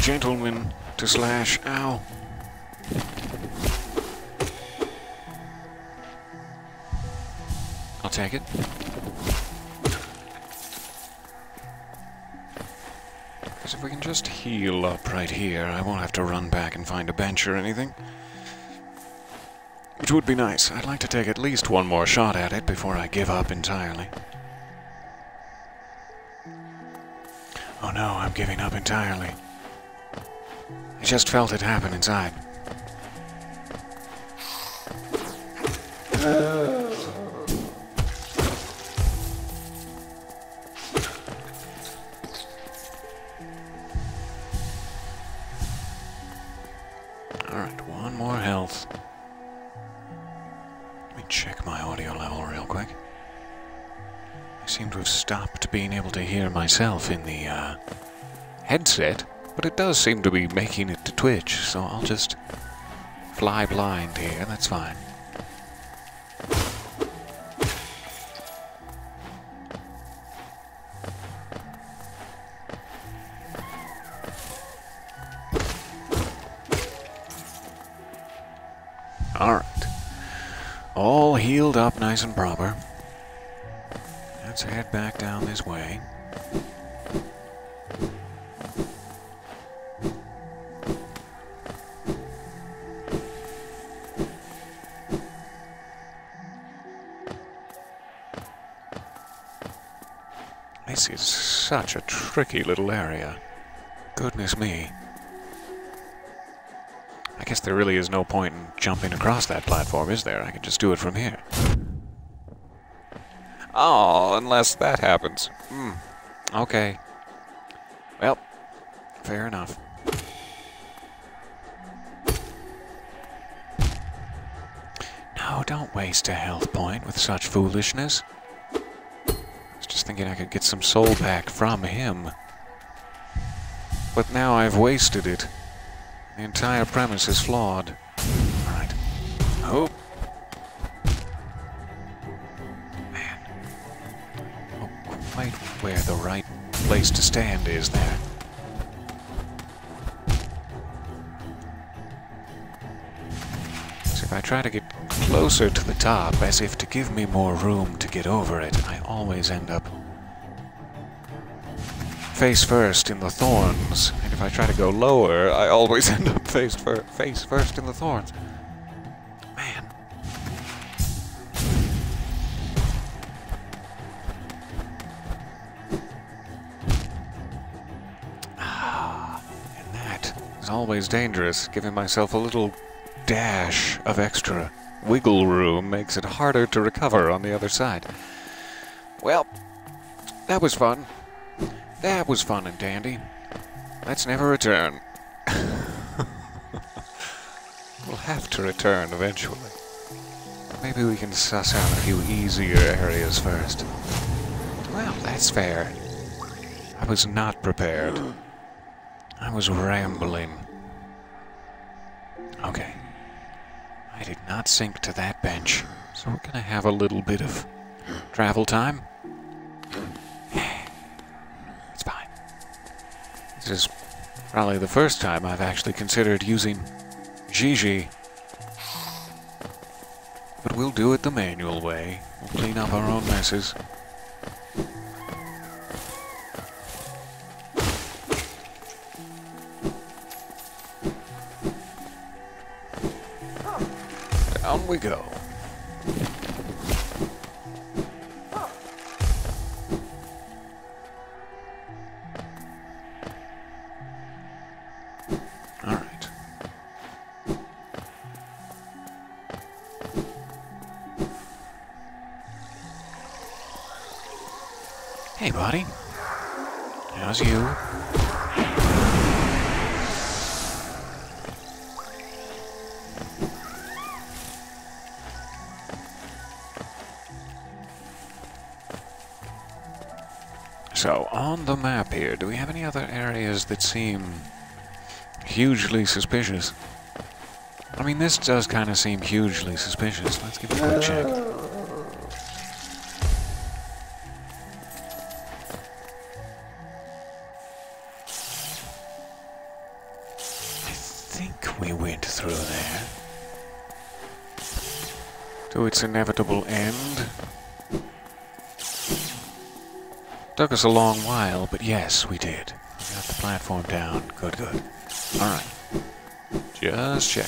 Speaker 1: gentlemen to slash. Ow. I'll take it. If we can just heal up right here, I won't have to run back and find a bench or anything. Which would be nice. I'd like to take at least one more shot at it before I give up entirely. Oh no, I'm giving up entirely. I just felt it happen inside. Alright, hear myself in the uh, headset, but it does seem to be making it to Twitch, so I'll just fly blind here, that's fine. Alright. All healed up nice and proper. Let's head back down this way. This is such a tricky little area. Goodness me. I guess there really is no point in jumping across that platform, is there? I can just do it from here. Oh, unless that happens. Okay. Well, fair enough. No, don't waste a health point with such foolishness. I was just thinking I could get some soul back from him. But now I've wasted it. The entire premise is flawed. Alright. Oh. Place to stand is there. So if I try to get closer to the top, as if to give me more room to get over it, I always end up face first in the thorns. And if I try to go lower, I always [LAUGHS] end up face, fir face first in the thorns. Always dangerous. Giving myself a little dash of extra wiggle room makes it harder to recover on the other side. Well, that was fun. That was fun and dandy. Let's never return. [LAUGHS] we'll have to return eventually. Maybe we can suss out a few easier areas first. Well, that's fair. I was not prepared. I was rambling. Not sink to that bench, so we're gonna have a little bit of travel time. [SIGHS] It's fine. This is probably the first time I've actually considered using Jiji. But we'll do it the manual way. We'll clean up our own messes. We go. We have any other areas that seem hugely suspicious? I mean, this does kind of seem hugely suspicious. Let's give it a quick check. I think we went through there. To its inevitable end. Took us a long while, but yes, we did. Got the platform down. Good, good. Alright. Just check.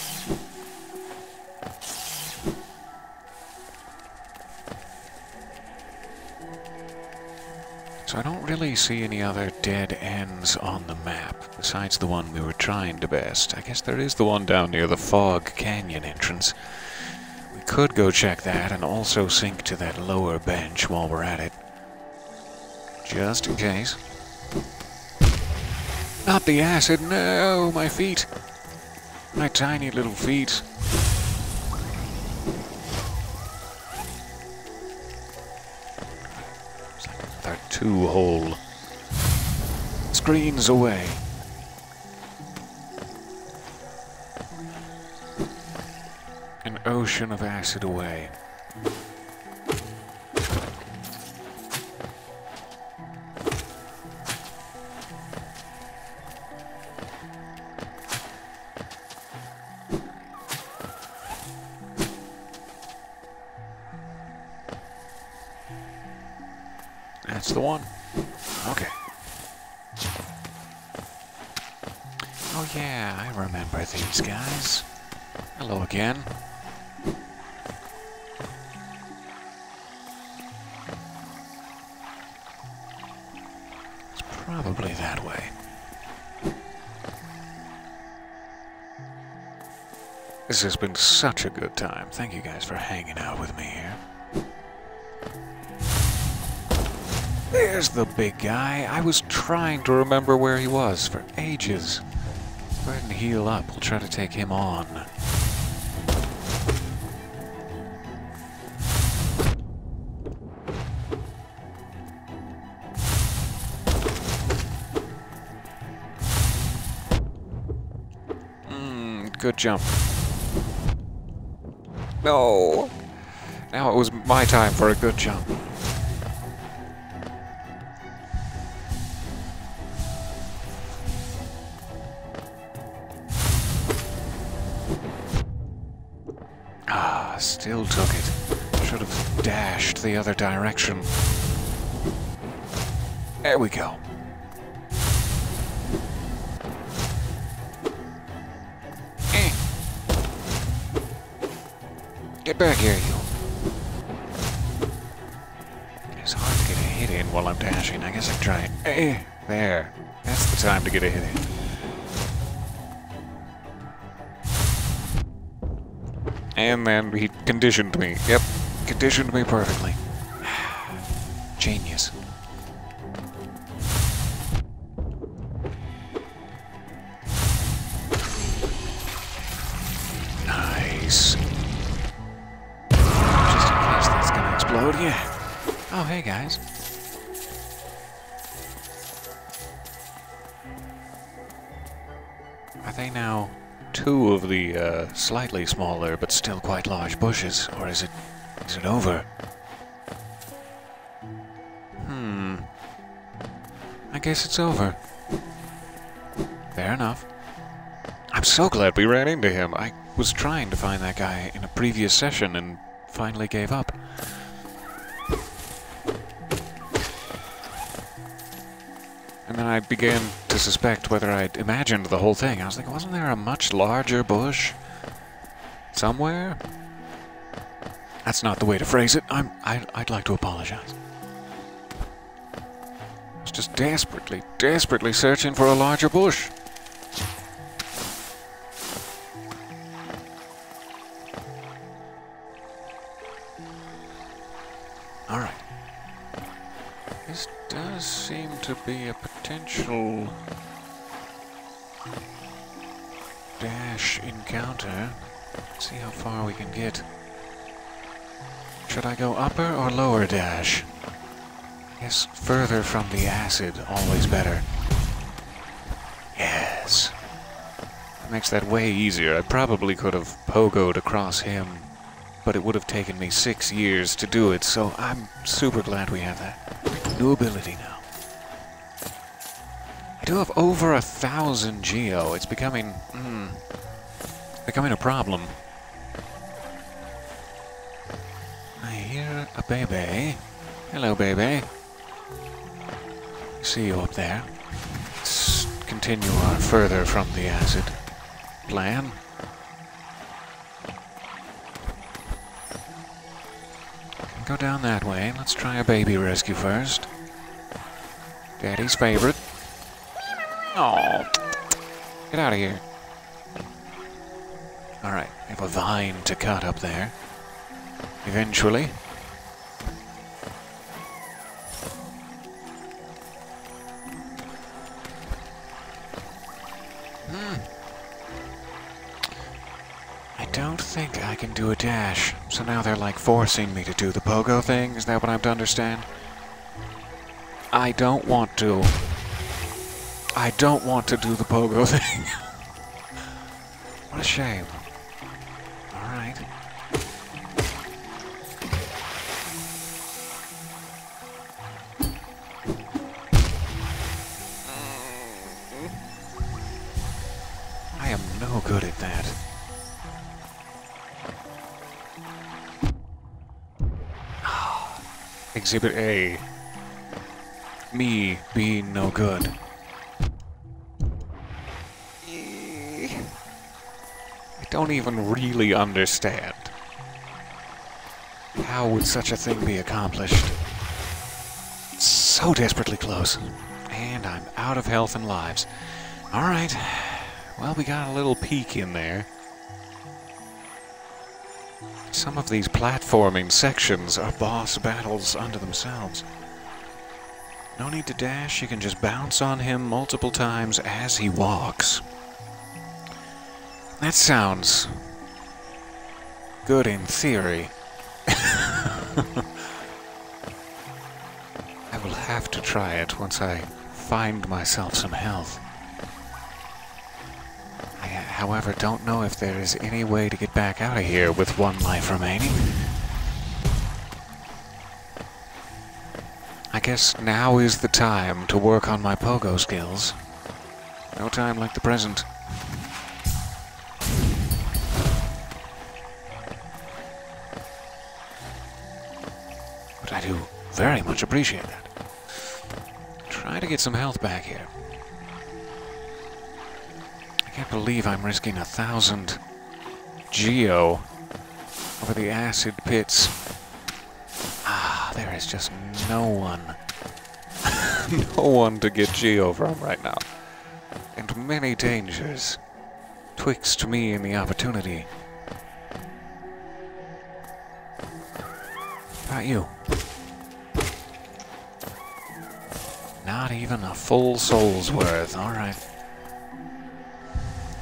Speaker 1: So I don't really see any other dead ends on the map, besides the one we were trying to best. I guess there is the one down near the Fog Canyon entrance. We could go check that and also sink to that lower bench while we're at it. Just in case. Not the acid, no! My feet! My tiny little feet. Another two hole. Screens away. An ocean of acid away. That's the one. Okay. Oh yeah, I remember these guys. Hello again. It's probably that way. This has been such a good time. Thank you guys for hanging out with me here. There's the big guy. I was trying to remember where he was for ages. Go ahead and heal up. We'll try to take him on. Mmm, good jump. No! Now it was my time for a good jump. Still took it. Should have dashed the other direction. There we go. Eh. Get back here, you. It's hard to get a hit in while I'm dashing. I guess I try it. Eh, there. That's the time to get a hit in. And then he conditioned me. Yep, conditioned me perfectly. [SIGHS] Genius. Nice. Just in case that's gonna explode, yeah. Oh, hey guys. Two of the uh, slightly smaller but still quite large bushes, or is it is it over? Hmm. I guess it's over. Fair enough. I'm so glad we ran into him. I was trying to find that guy in a previous session and finally gave up. And then I began to suspect whether I'd imagined the whole thing. I was like, wasn't there a much larger bush somewhere? That's not the way to phrase it. I'm, I, I'd like to apologize. I was just desperately, desperately searching for a larger bush. Be a potential dash encounter. Let's see how far we can get. Should I go upper or lower dash? Yes, further from the acid, always better. Yes. That makes that way easier. I probably could have pogoed across him, but it would have taken me six years to do it, so I'm super glad we have that. New ability now. Do have over a thousand geo. It's becoming, hmm, becoming a problem. I hear a baby. Hello, baby. See you up there. Let's continue on further from the acid plan. Go down that way. Let's try a baby rescue first. Daddy's favorite. Oh, get out of here. Alright, I have a vine to cut up there. Eventually. Hmm. I don't think I can do a dash, so now they're like forcing me to do the pogo thing. Is that what I'm to understand? I don't want to. I don't want to do the pogo [LAUGHS] thing. what a shame. Alright. I am no good at that. [SIGHS] Exhibit A. Me being no good. Don't even really understand. How would such a thing be accomplished? So desperately close. And I'm out of health and lives. Alright. Well, we got a little peek in there. Some of these platforming sections are boss battles unto themselves. No need to dash, you can just bounce on him multiple times as he walks. That sounds good in theory. [LAUGHS] I will have to try it once I find myself some health. I, however, don't know if there is any way to get back out of here with one life remaining. I guess now is the time to work on my pogo skills. No time like the present. I do very much appreciate that. Try to get some health back here. I can't believe I'm risking a thousand geo over the acid pits. Ah, there is just no one. [LAUGHS] no one to get geo from right now. And many dangers twixt me and the opportunity. About you. Not even a full soul's worth. Alright.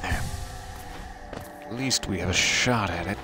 Speaker 1: At least we have a shot at it.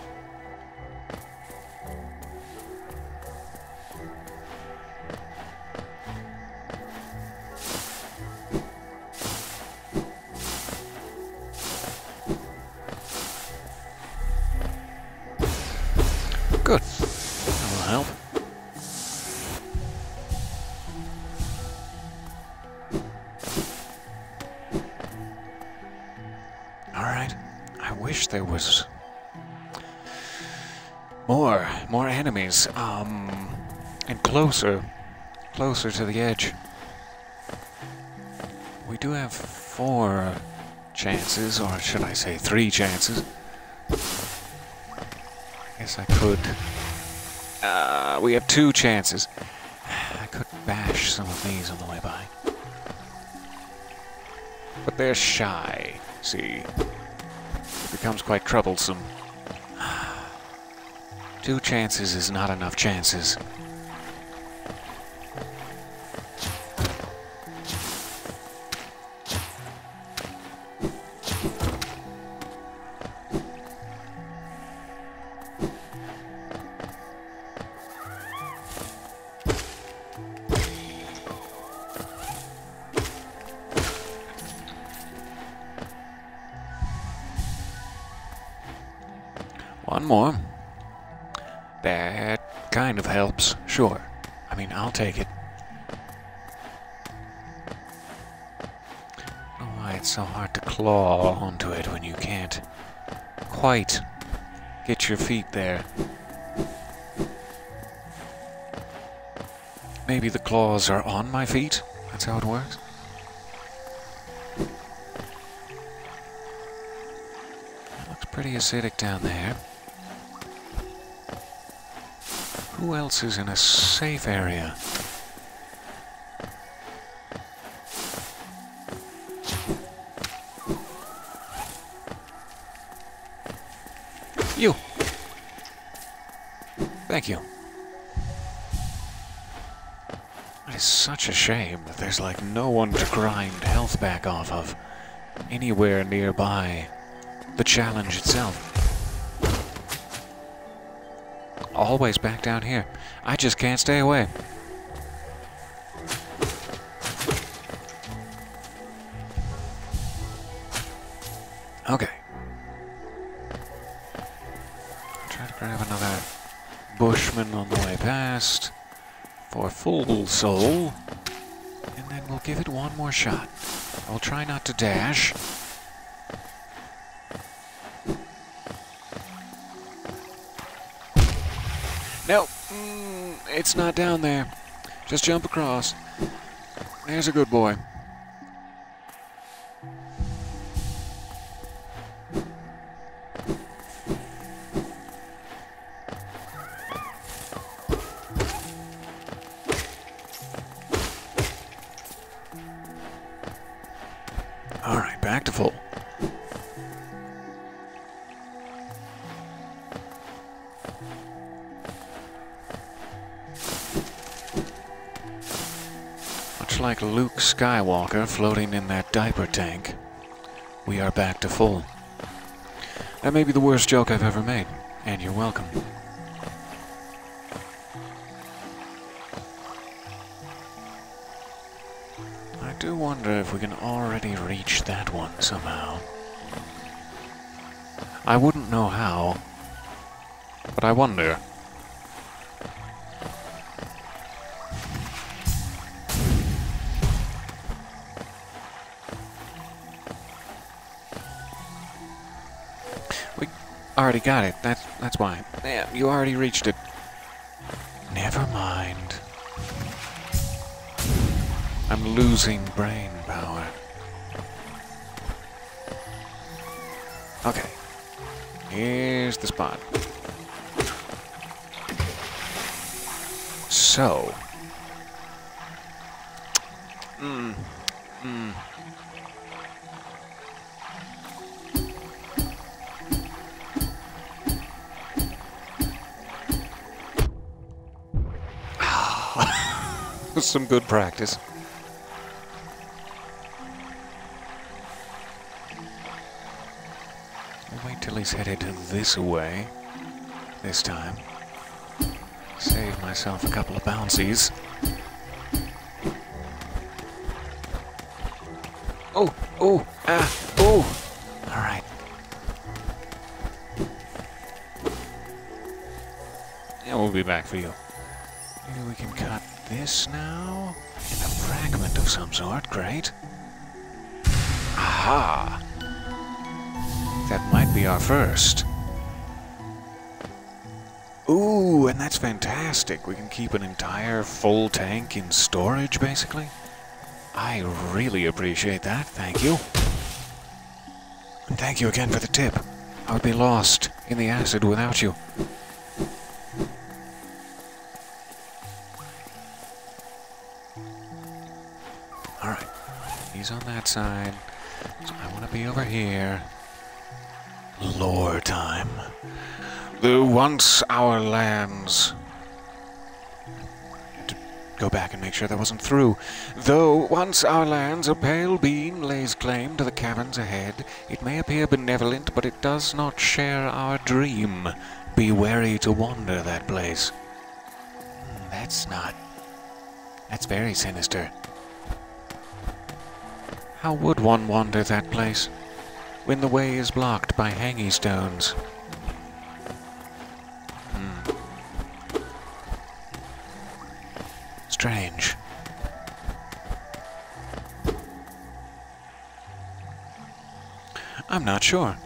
Speaker 1: Closer, closer to the edge. We do have four chances, or should I say three chances. Guess I could. Uh, we have two chances. [SIGHS] I could bash some of these on the way by. But they're shy, see. It becomes quite troublesome. [SIGHS] Two chances is not enough chances. There. Maybe the claws are on my feet? That's how it works? It looks pretty acidic down there. Who else is in a safe area? Thank you. It is such a shame that there's like no one to grind health back off of anywhere nearby the challenge itself. Always back down here. I just can't stay away. Soul. And then we'll give it one more shot. I'll try not to dash. No, mm, it's not down there. Just jump across. There's a good boy. Skywalker floating in that diaper tank, we are back to full. That may be the worst joke I've ever made, and you're welcome. I do wonder if we can already reach that one somehow. I wouldn't know how, but I wonder. Already got it. That's that's why. Yeah, you already reached it. Never mind. I'm losing brain power. Okay. Here's the spot. So. [LAUGHS] Some good practice. I'll wait till he's headed this way. This time. Save myself a couple of bouncies. Oh, oh, ah, oh. All right. Yeah, we'll be back for you. This now? A fragment of some sort, great. Aha! That might be our first. Ooh, and that's fantastic. We can keep an entire full tank in storage, basically. I really appreciate that. Thank you. And thank you again for the tip. I would be lost in the acid without you. He's on that side. So I want to be over here. Lore time. The once our lands. To go back and make sure that wasn't through. Though once our lands, a pale beam lays claim to the caverns ahead. It may appear benevolent, but it does not share our dream. Be wary to wander that place. Hmm, That's not. That's very sinister. How would one wander that place when the way is blocked by hanging stones? Hmm. Strange. I'm not sure.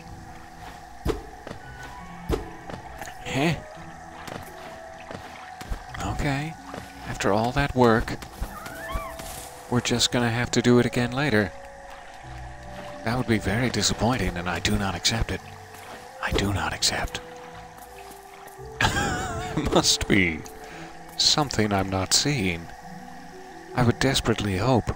Speaker 1: Eh? Okay. After all that work, we're just gonna have to do it again later. Would be very disappointing, and I do not accept it. I do not accept. [LAUGHS] Must be something I'm not seeing. I would desperately hope.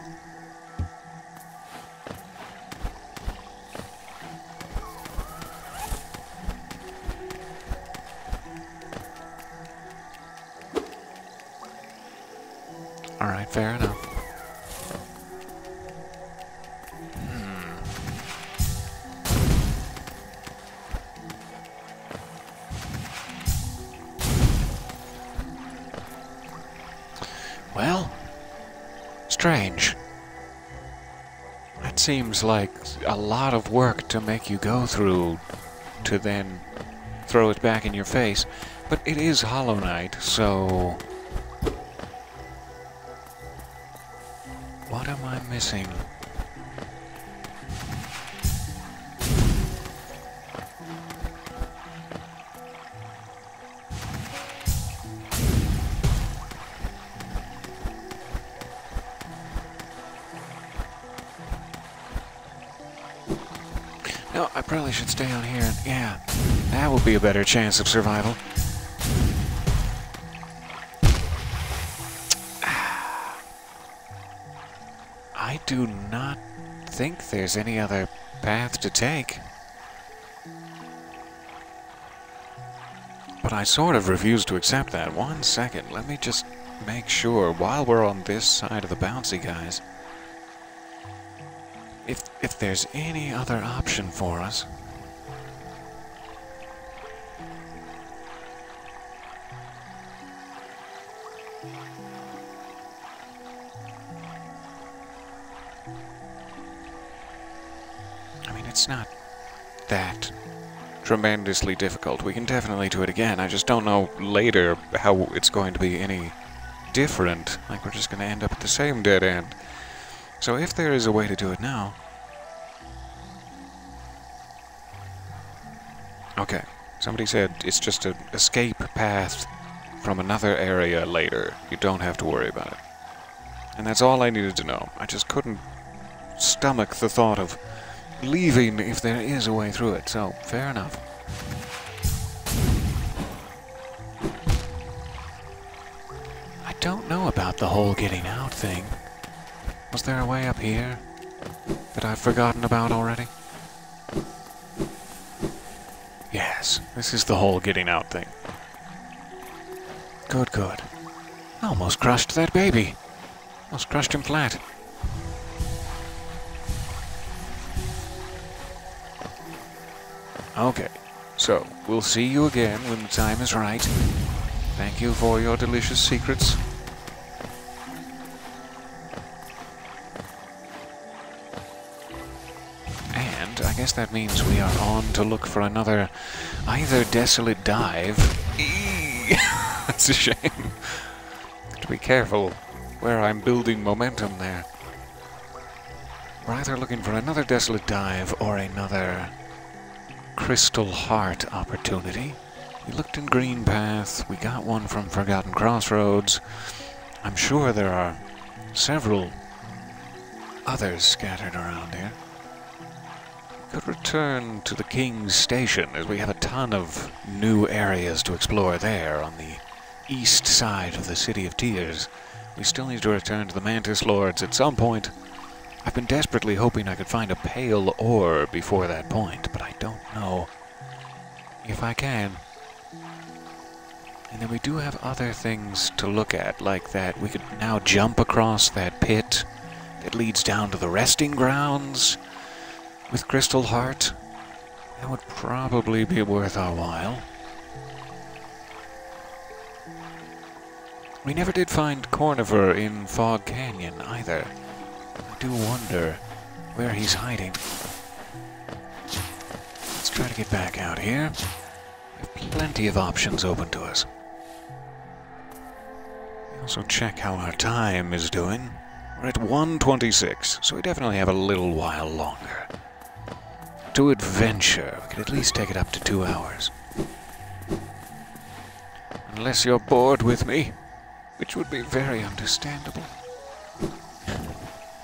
Speaker 1: Like a lot of work to make you go through to then throw it back in your face. But it is Hollow Knight, so. What am I missing? No, I probably should stay on here. Yeah, that will be a better chance of survival. [SIGHS] I do not think there's any other path to take. But I sort of refuse to accept that. One second, let me just make sure while we're on this side of the bouncy guys. If there's any other option for us. I mean, it's not that tremendously difficult. We can definitely do it again. I just don't know later how it's going to be any different. Like, we're just going to end up at the same dead end. So if there is a way to do it now... somebody said it's just an escape path from another area later. You don't have to worry about it. And that's all I needed to know. I just couldn't stomach the thought of leaving if there is a way through it, so fair enough. I don't know about the whole getting out thing. Was there a way up here that I've forgotten about already? Yes, this is the whole getting out thing. Good, good. Almost crushed that baby. Almost crushed him flat. Okay, so we'll see you again when the time is right. Thank you for your delicious secrets. That means we are on to look for another either desolate dive. [LAUGHS] That's a shame. To be careful where I'm building momentum there. We're either looking for another desolate dive or another crystal heart opportunity. We looked in Greenpath. We got one from Forgotten Crossroads. I'm sure there are several others scattered around here. Could return to the King's Station, as we have a ton of new areas to explore there on the east side of the City of Tears. We still need to return to the Mantis Lords at some point. I've been desperately hoping I could find a pale ore before that point, but I don't know if I can. And then we do have other things to look at, like that we could now jump across that pit that leads down to the resting grounds with Crystal Heart. That would probably be worth our while. We never did find Cornifer in Fog Canyon either. I do wonder where he's hiding. Let's try to get back out here. We have plenty of options open to us. Also check how our time is doing. We're at 126, so we definitely have a little while longer. To adventure, we could at least take it up to two hours. Unless you're bored with me, which would be very understandable.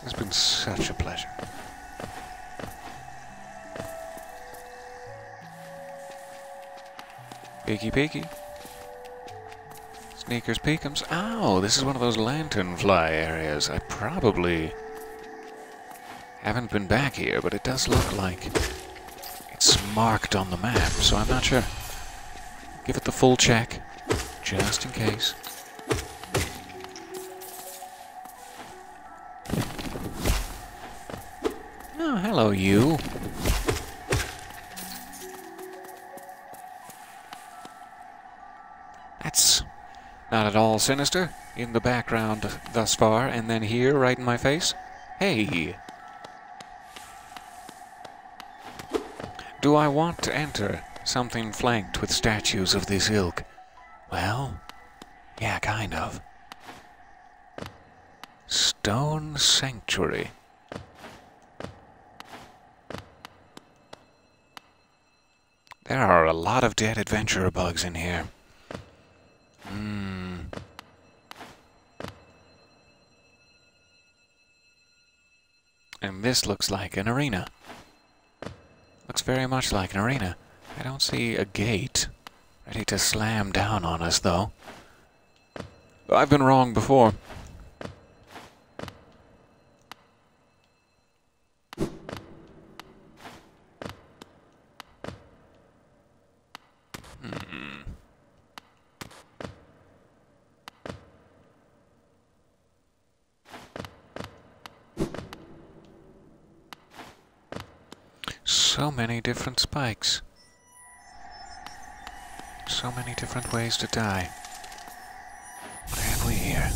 Speaker 1: It's been such a pleasure. Peeky peeky. Sneakers peekums. Oh, this is one of those lantern fly areas. I probably haven't been back here, but it does look like it's marked on the map, so I'm not sure. Give it the full check, just in case. Oh, hello, you. That's not at all sinister. In the background thus far, and then here, right in my face. Hey! Do I want to enter something flanked with statues of this ilk? Well, yeah, kind of. Stone Sanctuary. There are a lot of dead adventurer bugs in here. Hmm. And this looks like an arena. Looks very much like an arena. I don't see a gate ready to slam down on us, though. I've been wrong before. Hmm. So many different spikes. So ways to die. What have we here?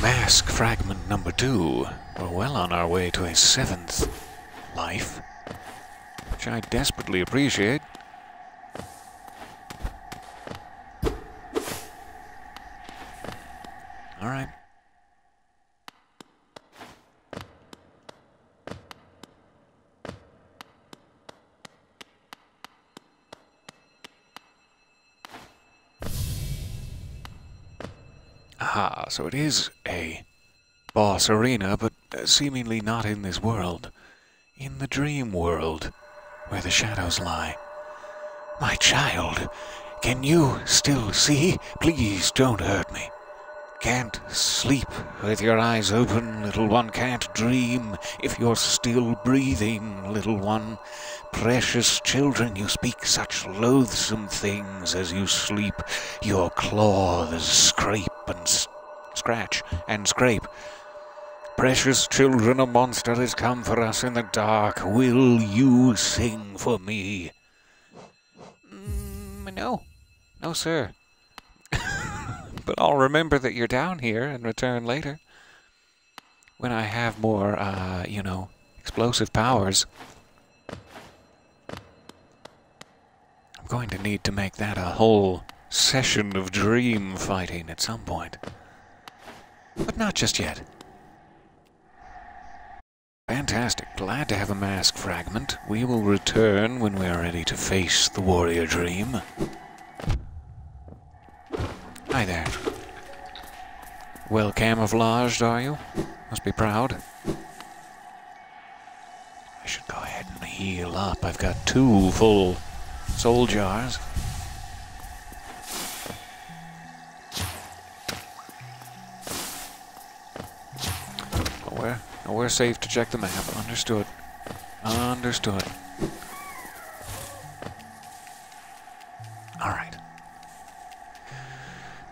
Speaker 1: Mask fragment number two. We're well on our way to a seventh life, which I desperately appreciate. So it is a boss arena, but uh, seemingly not in this world. In the dream world, where the shadows lie. My child, can you still see? Please don't hurt me. Can't sleep with your eyes open, little one. Can't dream if you're still breathing, little one. Precious children, you speak such loathsome things as you sleep. Your claws scrape and scratch and scrape. Precious children, a monster has come for us in the dark. Will you sing for me? Mm, no. No, sir. [LAUGHS] but I'll remember that you're down here and return later. When I have more, uh, you know, explosive powers. I'm going to need to make that a whole session of dream fighting at some point. But not just yet. Fantastic. Glad to have a mask fragment. We will return when we are ready to face the warrior dream. Hi there. Well camouflaged, are you? Must be proud. I should go ahead and heal up. I've got two full soul jars. Nowhere, nowhere safe to check the map. Understood. Understood. Alright.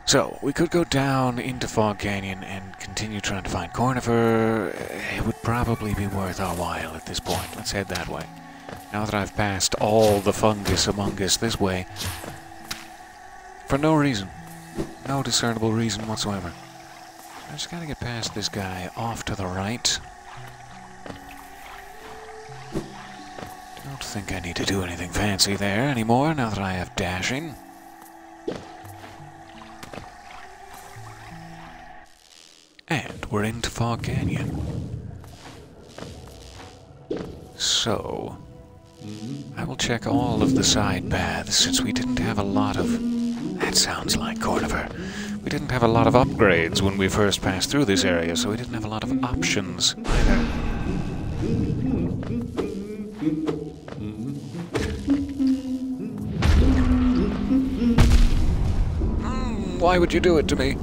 Speaker 1: So, we could go down into Fog Canyon and continue trying to find Cornifer. It would probably be worth our while at this point. Let's head that way. Now that I've passed all the fungus among us this way, for no reason, no discernible reason whatsoever. I just gotta get past this guy off to the right. Don't think I need to do anything fancy there anymore now that I have dashing. And we're into Fog Canyon. So, I will check all of the side paths since we didn't have a lot of. That sounds like Cornifer. We didn't have a lot of upgrades when we first passed through this area, so we didn't have a lot of options either. Mm, why would you do it to me?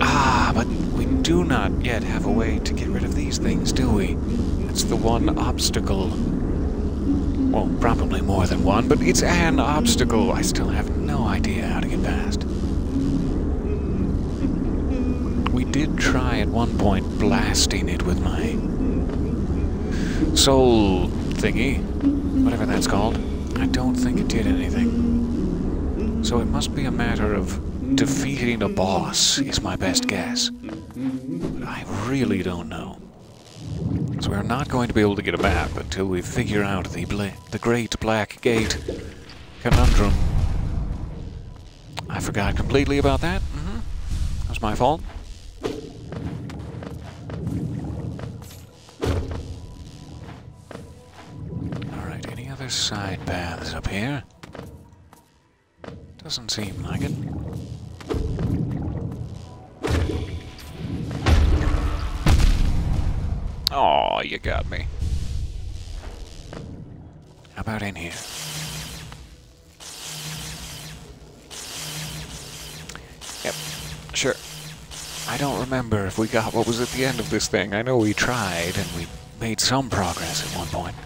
Speaker 1: Ah, but we do not yet have a way to get rid of these things, do we? That's the one obstacle. Well, probably more than one, but it's an obstacle. I still have no idea how to get past. We did try at one point blasting it with my soul thingy, whatever that's called. I don't think it did anything. So it must be a matter of defeating a boss, is my best guess. But I really don't know. So we're not going to be able to get a map until we figure out the the Great Black Gate conundrum. I forgot completely about that. Mm -hmm. That was my fault. Paths up here? Doesn't seem like it. Oh, you got me. How about in here? Yep, sure. I don't remember if we got what was at the end of this thing. I know we tried, and we made some progress at one point.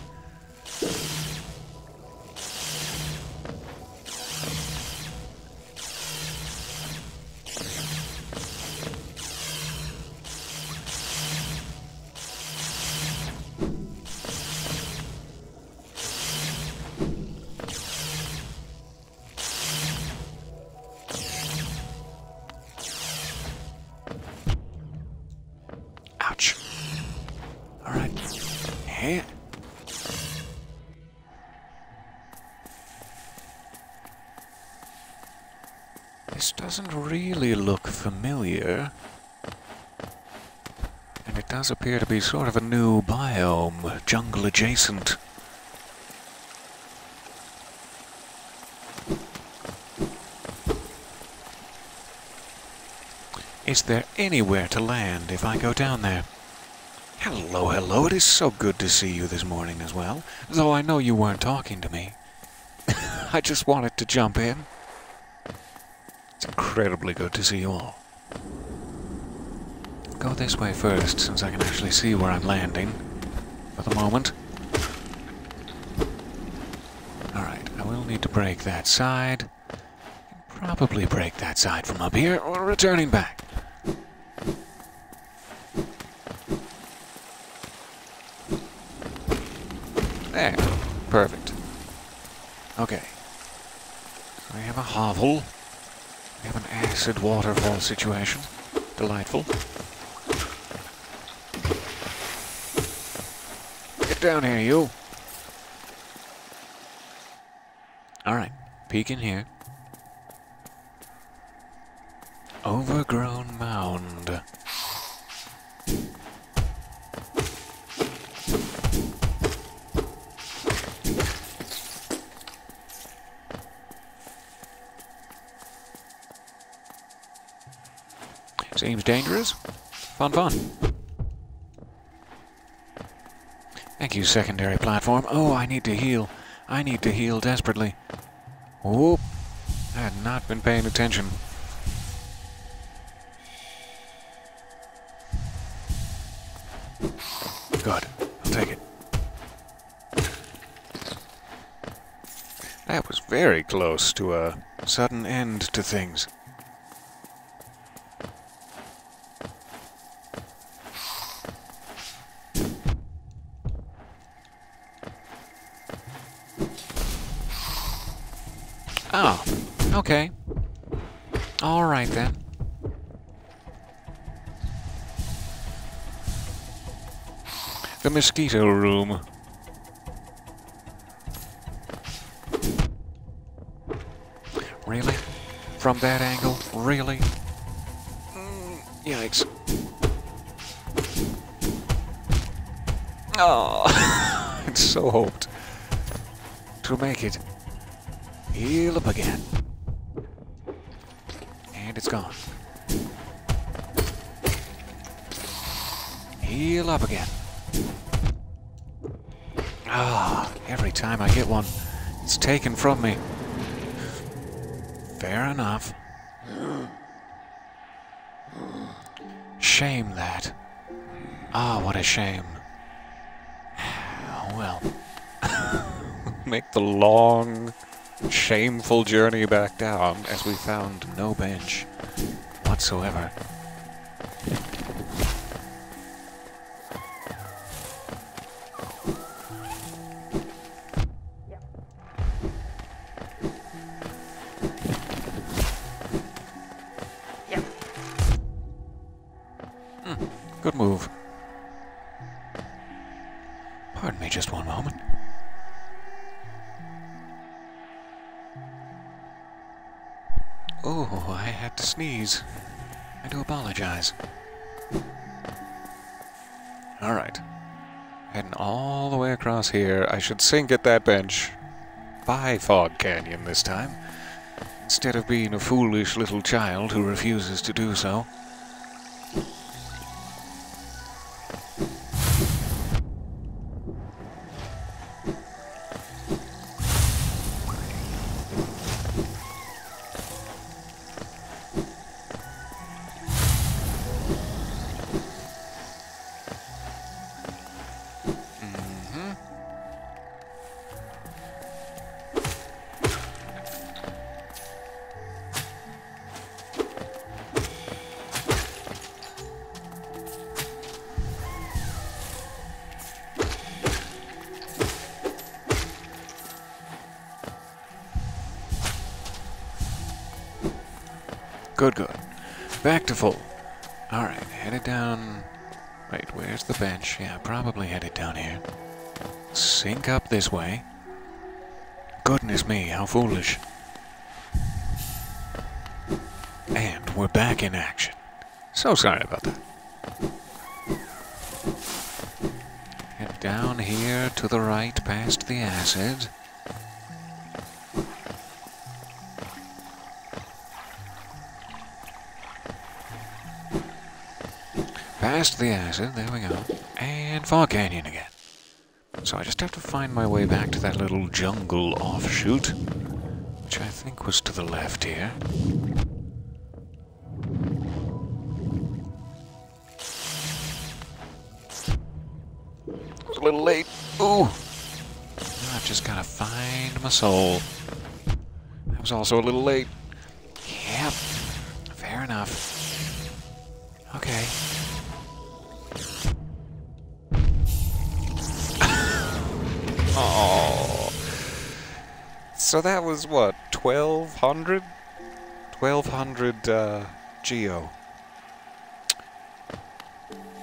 Speaker 1: Does appear to be sort of a new biome, jungle adjacent. Is there anywhere to land if I go down there? Hello, hello. It is so good to see you this morning as well. Though I know you weren't talking to me. [LAUGHS] I just wanted to jump in. It's incredibly good to see you all. Go this way first, since I can actually see where I'm landing. For the moment. Alright, I will need to break that side. Probably break that side from up here, or returning back. There. Perfect. Okay. So we have a hovel. We have an acid waterfall situation. Delightful. Get down here, you. Alright. Peek in here. Overgrown mound. Seems dangerous. Fun, fun. Thank you, secondary platform. Oh, I need to heal. I need to heal desperately. Whoop. I had not been paying attention. Good. I'll take it. That was very close to a sudden end to things. Okay. All right then. The mosquito room. Really? From that angle? Really? Mm, yikes. Oh, [LAUGHS] I so hoped to make it. Heal up again. It's gone. Heal up again. Ah, every time I get one, it's taken from me. Fair enough. Shame that. Ah, what a shame. [SIGHS] Well. [LAUGHS] Make the long, shameful journey back down as we found no bench whatsoever. Should sink at that bench. By Fog Canyon this time. Instead of being a foolish little child who refuses to do so. This way. Goodness me, how foolish. And we're back in action. So sorry about that. Head down here to the right past the acid. Past the acid, there we go. And Fog Canyon again. So I just have to find my way back to that little jungle offshoot, which I think was to the left here. was a little late. Ooh! I've just gotta find my soul. That was also a little late. So that was what, 1200? 1200 uh, Geo.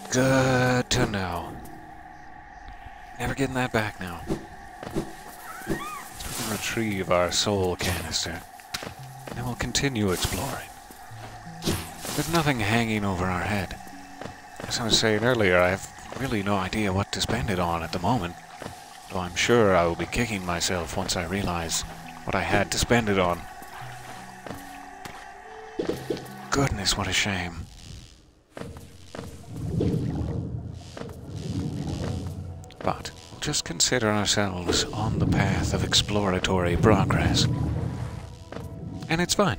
Speaker 1: Good to know. Never getting that back now. We can retrieve our soul canister. And we'll continue exploring. There's nothing hanging over our head. As I was saying earlier, I have really no idea what to spend it on at the moment. Though I'm sure I will be kicking myself once I realize what I had to spend it on. Goodness, what a shame. But we'll just consider ourselves on the path of exploratory progress. And it's fine.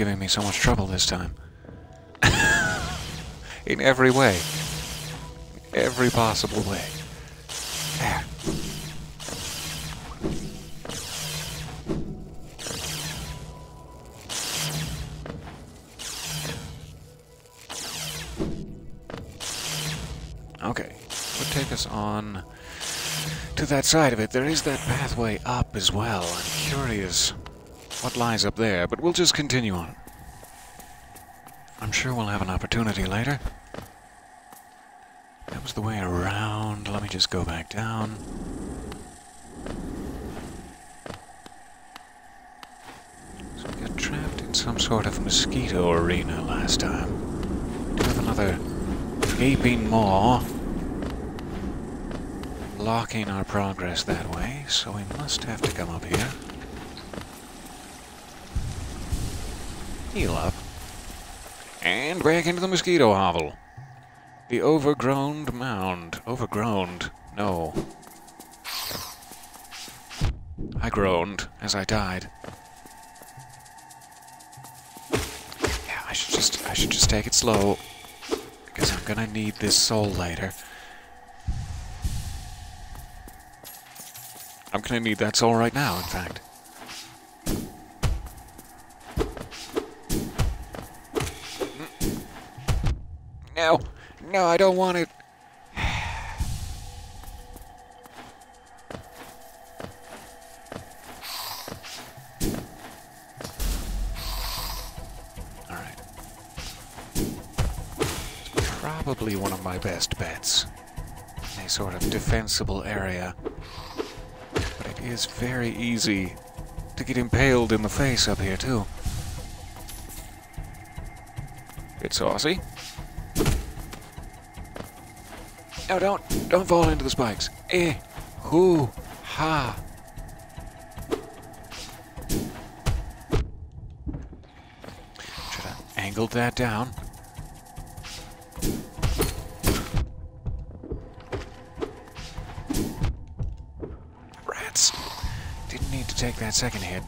Speaker 1: Giving me so much trouble this time. In every way. Every possible way. There. Okay, would take us on to that side of it. There is that pathway up as well. I'm curious what lies up there, but we'll just continue on. I'm sure we'll have an opportunity later. That was the way around. Let me just go back down. So we got trapped in some sort of mosquito arena last time. Do have another gaping maw blocking our progress that way, so we must have to come up here. Heal up. And back into the mosquito hovel. The overgrown mound. Overgrown. No. I groaned as I died. Yeah, I should just I should just take it slow. Because I'm gonna need this soul later. I'm gonna need that soul right now, in fact. No, no, I don't want it. [SIGHS] Alright. Probably one of my best bets. A sort of defensible area. But it is very easy to get impaled in the face up here, too. It's saucy. No, don't, don't fall into the spikes. Eh, hoo, ha. Should have angled that down. Rats. Didn't need to take that second hit.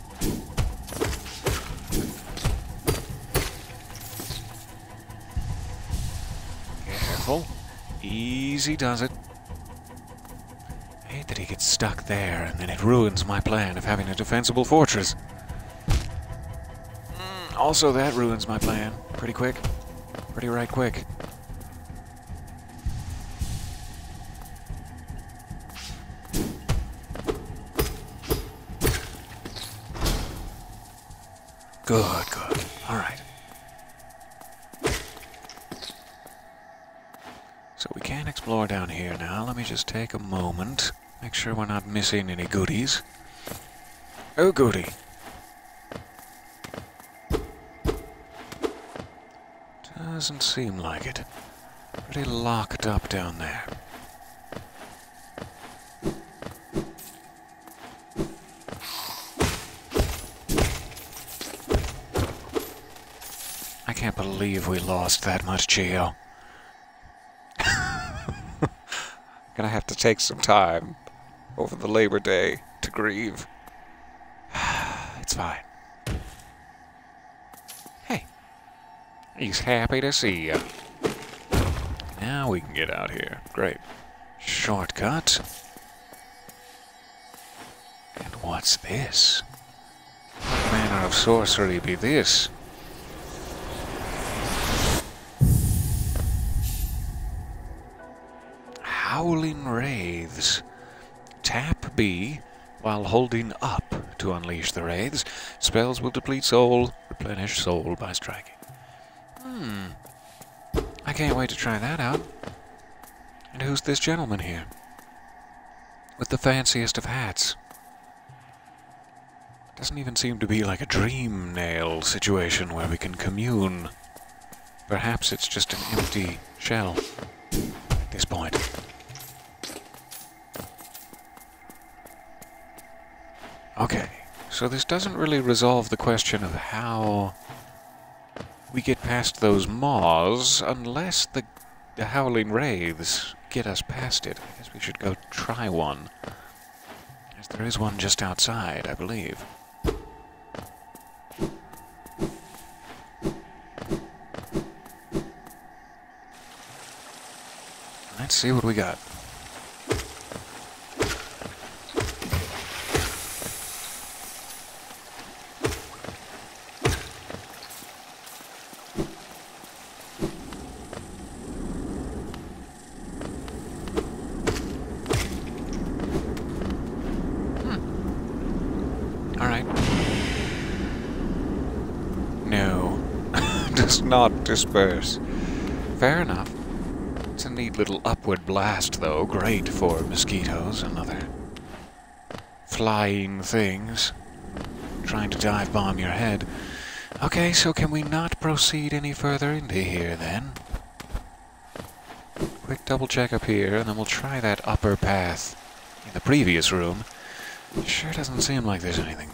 Speaker 1: Careful. Easy does it. I hate that he gets stuck there, and then it ruins my plan of having a defensible fortress. Mm, also, that ruins my plan. Pretty quick. Pretty right quick. Good, good. Explore down here now. Let me just take a moment. Make sure we're not missing any goodies. Oh, goody. Doesn't seem like it. Pretty locked up down there. I can't believe we lost that much geo. Gonna have to take some time over the Labor Day to grieve. [SIGHS] it's fine. Hey, he's happy to see you. Now we can get out here. Great. Shortcut. And what's this? What manner of sorcery be this? Wraiths. Tap B while holding up to unleash the wraiths. Spells will deplete soul, replenish soul by striking. Hmm. I can't wait to try that out. And who's this gentleman here? With the fanciest of hats. Doesn't even seem to be like a dream nail situation where we can commune. Perhaps it's just an empty shell at this point. So this doesn't really resolve the question of how we get past those maws unless the, the Howling Wraiths get us past it. I guess we should go try one. As there is one just outside, I believe. Let's see what we got. Alright. No. Does not disperse. Fair enough. It's a neat little upward blast, though. Great for mosquitoes and other flying things trying to dive bomb your head. Okay, so can we not proceed any further into here, then? Quick double check up here, and then we'll try that upper path in the previous room. Sure doesn't seem like there's anything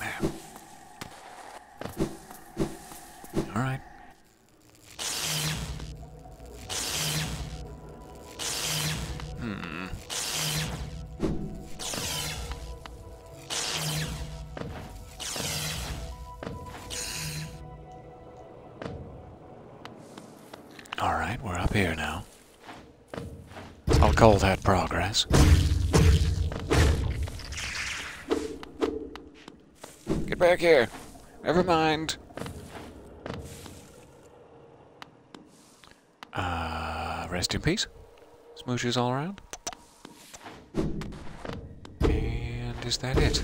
Speaker 1: Smooshes all around. And is that it?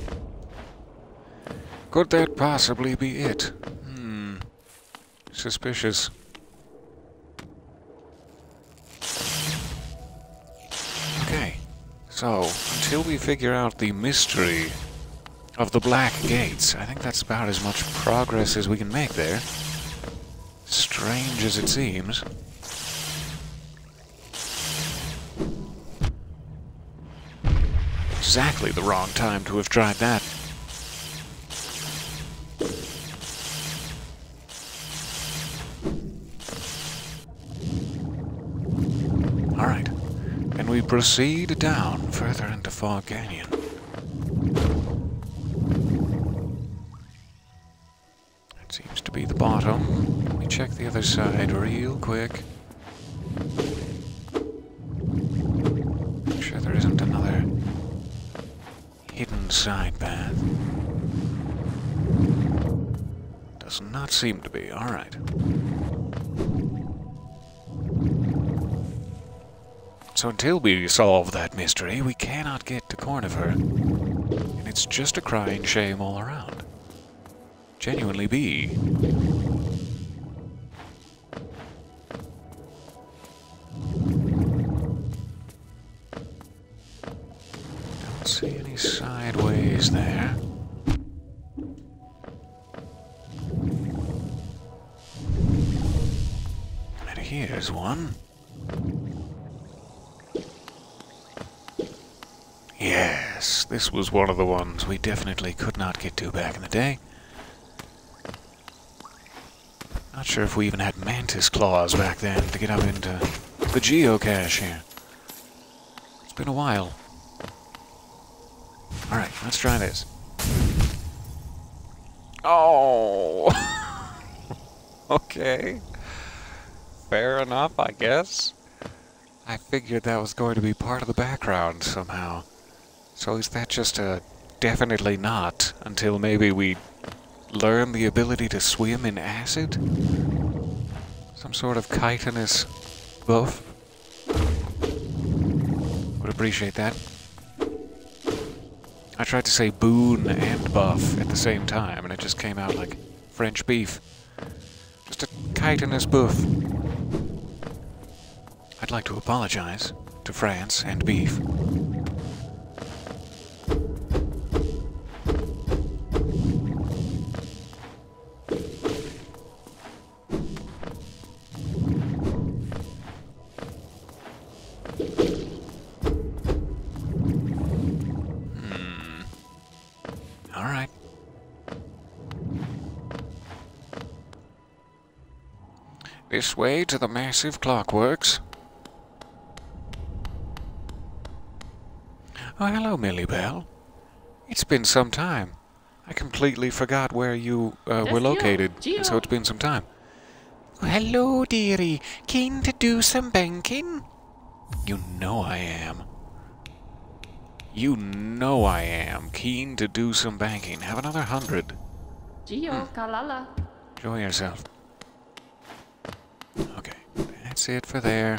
Speaker 1: Could that possibly be it? Hmm. Suspicious. Okay. So, until we figure out the mystery of the Black Gates. I think that's about as much progress as we can make there. Strange as it seems. Exactly the wrong time to have tried that. Alright. And we proceed down further into Fog Canyon. It seems to be the bottom. Let me check the other side real quick. Side path. Does not seem to be. Alright. So until we solve that mystery, we cannot get to Cornifer. And it's just a crying shame all around. Genuinely be. Sideways there. And here's one. Yes, this was one of the ones we definitely could not get to back in the day. Not sure if we even had mantis claws back then to get up into the geocache here. It's been a while. Alright, let's try this. Oh! [LAUGHS] okay. Fair enough, I guess. I figured that was going to be part of the background somehow. So is that just a definitely not until maybe we learn the ability to swim in acid? Some sort of chitinous buff? Would appreciate that. I tried to say boon and buff at the same time, and it just came out like French beef. Just a chitinous buff. I'd like to apologize to France and beef. This way to the massive clockworks. Oh, hello, Millibelle. It's been some time. I completely forgot where you uh, were
Speaker 3: Gio.
Speaker 1: located, and so it's been some time. Oh, hello, dearie. Keen to do some banking? You know I am. You know I am. Keen to do some banking. Have another hundred.
Speaker 3: Geo, Kalala.
Speaker 1: Enjoy yourself. Okay, that's it for there.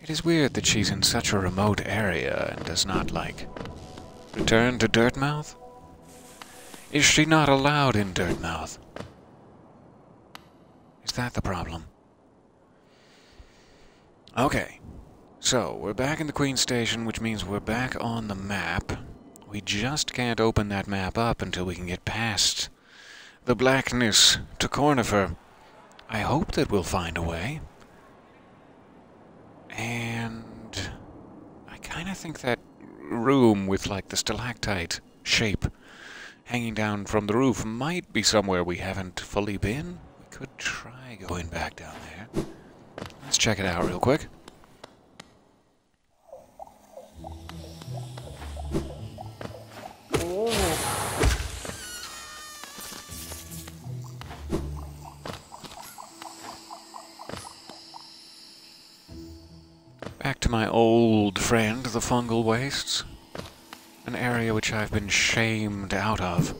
Speaker 1: It is weird that she's in such a remote area and does not, like, return to Dirtmouth? Is she not allowed in Dirtmouth? Is that the problem? Okay, so we're back in the Queen Station, which means we're back on the map. We just can't open that map up until we can get past the blackness to Cornifer. I hope that we'll find a way. And I kind of think that room with like the stalactite shape hanging down from the roof might be somewhere we haven't fully been. We could try going back down there. Let's check it out real quick. Fungal wastes. An area which I've been shamed out of.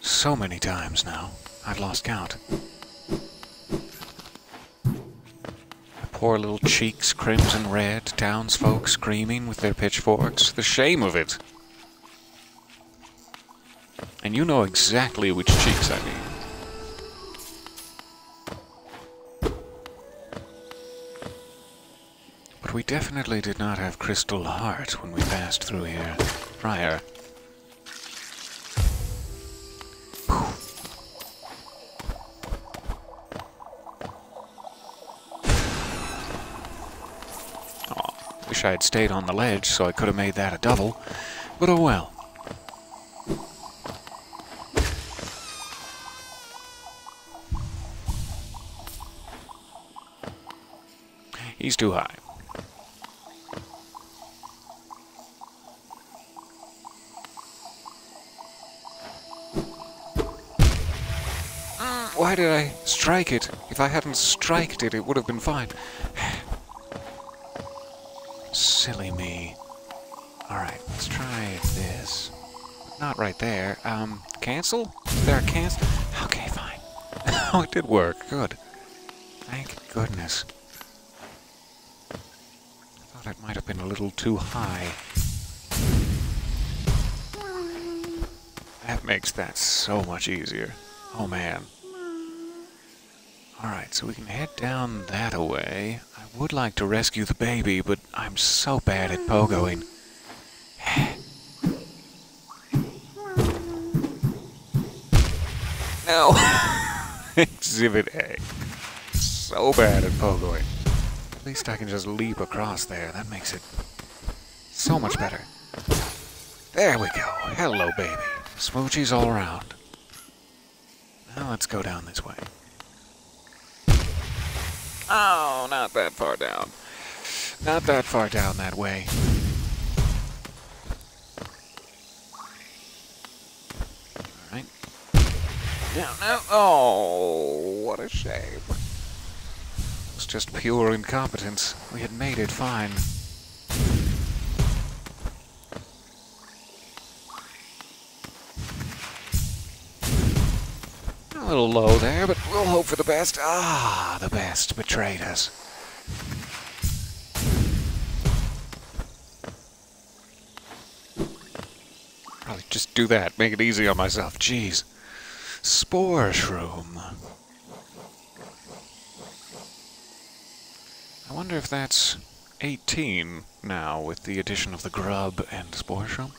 Speaker 1: So many times now, I've lost count. My poor little cheeks crimson red, townsfolk screaming with their pitchforks. The shame of it! And you know exactly which cheeks I mean. Definitely did not have Crystal Heart when we passed through here prior. Aw, wish I had stayed on the ledge so I could have made that a double. But oh well. He's too high. Did I strike it? If I hadn't striked it, it would have been fine. Silly me. Alright, let's try this. Not right there. Um, cancel? There cancel? Okay, fine. [LAUGHS] oh, it did work. Good. Thank goodness. I thought it might have been a little too high. That makes that so much easier. Oh man. Alright, so we can head down that away. I would like to rescue the baby, but I'm so bad at pogoing. [SIGHS] no! [LAUGHS] Exhibit A. So bad at pogoing. At least I can just leap across there. That makes it so much better. There we go. Hello, baby. Smoochies all around. Now let's go down this way. Oh, not that far down. Not that far down that way. Alright. No, no. Oh, what a shame. It was just pure incompetence. We had made it fine. A little low there, but we'll hope for the best. Ah, the best betrayed us. Probably just do that. Make it easy on myself. Jeez. Spore shroom. I wonder if that's 18 now with the addition of the grub and spore shroom.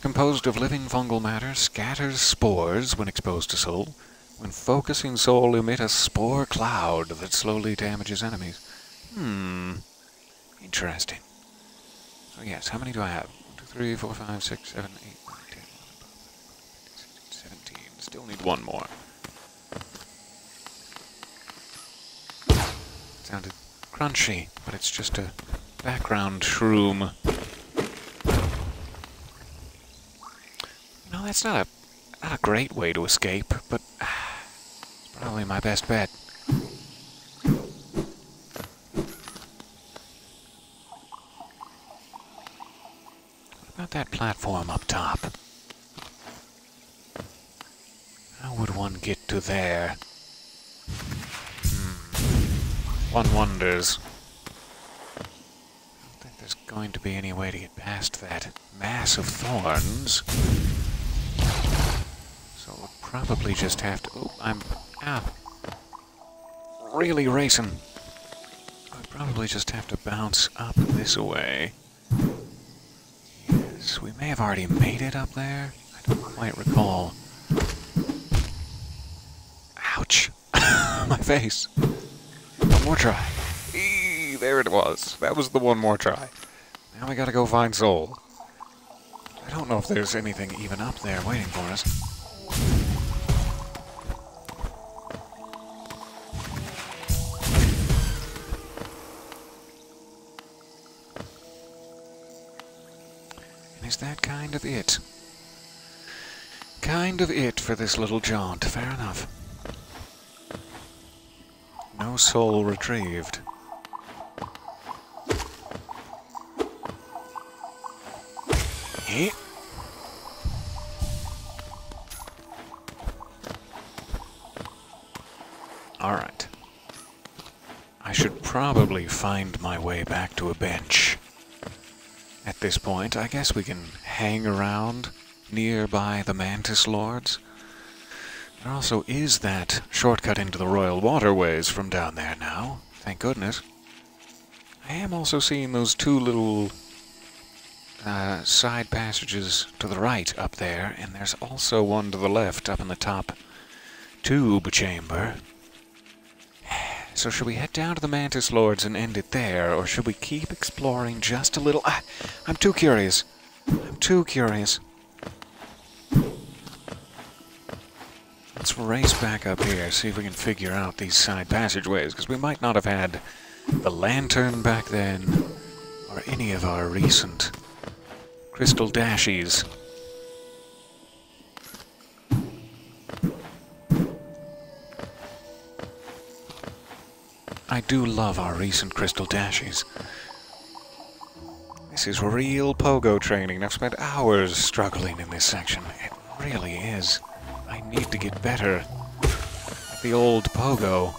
Speaker 1: Composed of living fungal matter, scatters spores when exposed to soul. When focusing soul, emit a spore cloud that slowly damages enemies. Hmm. Interesting. So yes, how many do I have? 1, 2, 3, 4, 5, 6, 7, 8, 9, 10, 11, 12, 13, 14, 15, 16, 17. Still need one more. Sounded crunchy, but it's just a background shroom. No, that's not a not a great way to escape, but it's probably my best bet. What about that platform up top? How would one get to there? Hmm. One wonders. I don't think there's going to be any way to get past that mass of thorns. So we'll probably just have to... Oh, I'm... Ah. Really racing. I'd probably just have to bounce up this way. Yes, we may have already made it up there. I don't quite recall. Ouch. [LAUGHS] My face. One more try. Eee, there it was. That was the one more try. Now we gotta go find Soul. I don't know if there's anything even up there waiting for us. This little jaunt. Fair enough. No soul retrieved. Eh? Alright. I should probably find my way back to a bench. At this point, I guess we can hang around nearby the Mantis Lords. There also is that shortcut into the Royal Waterways from down there now. Thank goodness. I am also seeing those two little uh, side passages to the right up there, and there's also one to the left up in the top tube chamber. So should we head down to the Mantis Lords and end it there, or should we keep exploring just a little? Ah, I'm too curious. I'm too curious. Let's race back up here, see if we can figure out these side passageways, because we might not have had the lantern back then, or any of our recent crystal dashies. I do love our recent crystal dashies. This is real pogo training. I've spent hours struggling in this section. It really is. Need to get better at the old pogo.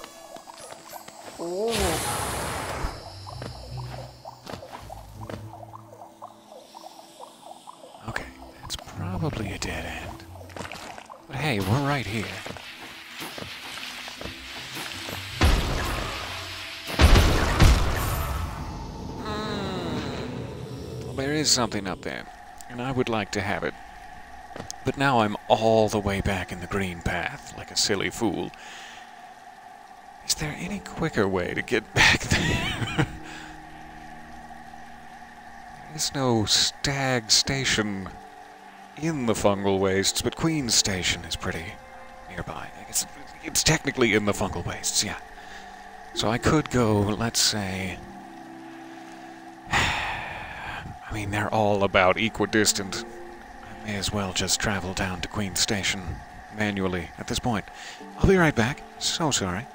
Speaker 1: Okay, that's probably a dead end. But hey, we're right here. Hmm. Well, there is something up there, and I would like to have it. But now I'm all the way back in the green path, like a silly fool. Is there any quicker way to get [LAUGHS] back there? There's no stag station in the fungal wastes, but Queen's Station is pretty nearby. It's technically in the fungal wastes, yeah. So I could go, let's say. [SIGHS] I mean, they're all about equidistant. May as well just travel down to Queen's Station manually at this point. I'll be right back. So sorry.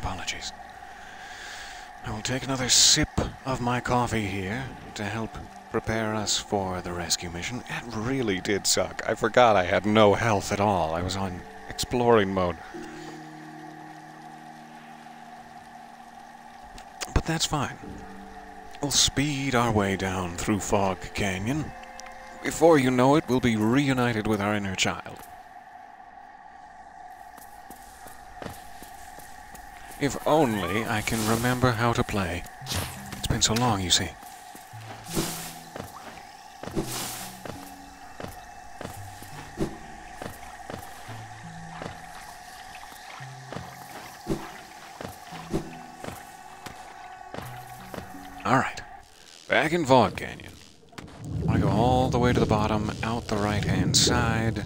Speaker 1: Apologies. I will take another sip of my coffee here to help prepare us for the rescue mission. It really did suck. I forgot I had no health at all. I was on exploring mode. But that's fine. We'll speed our way down through Fog Canyon. Before you know it, we'll be reunited with our inner child. If only I can remember how to play. It's been so long, you see. Alright. Back in Fog Canyon. I go all the way to the bottom, out the right-hand side.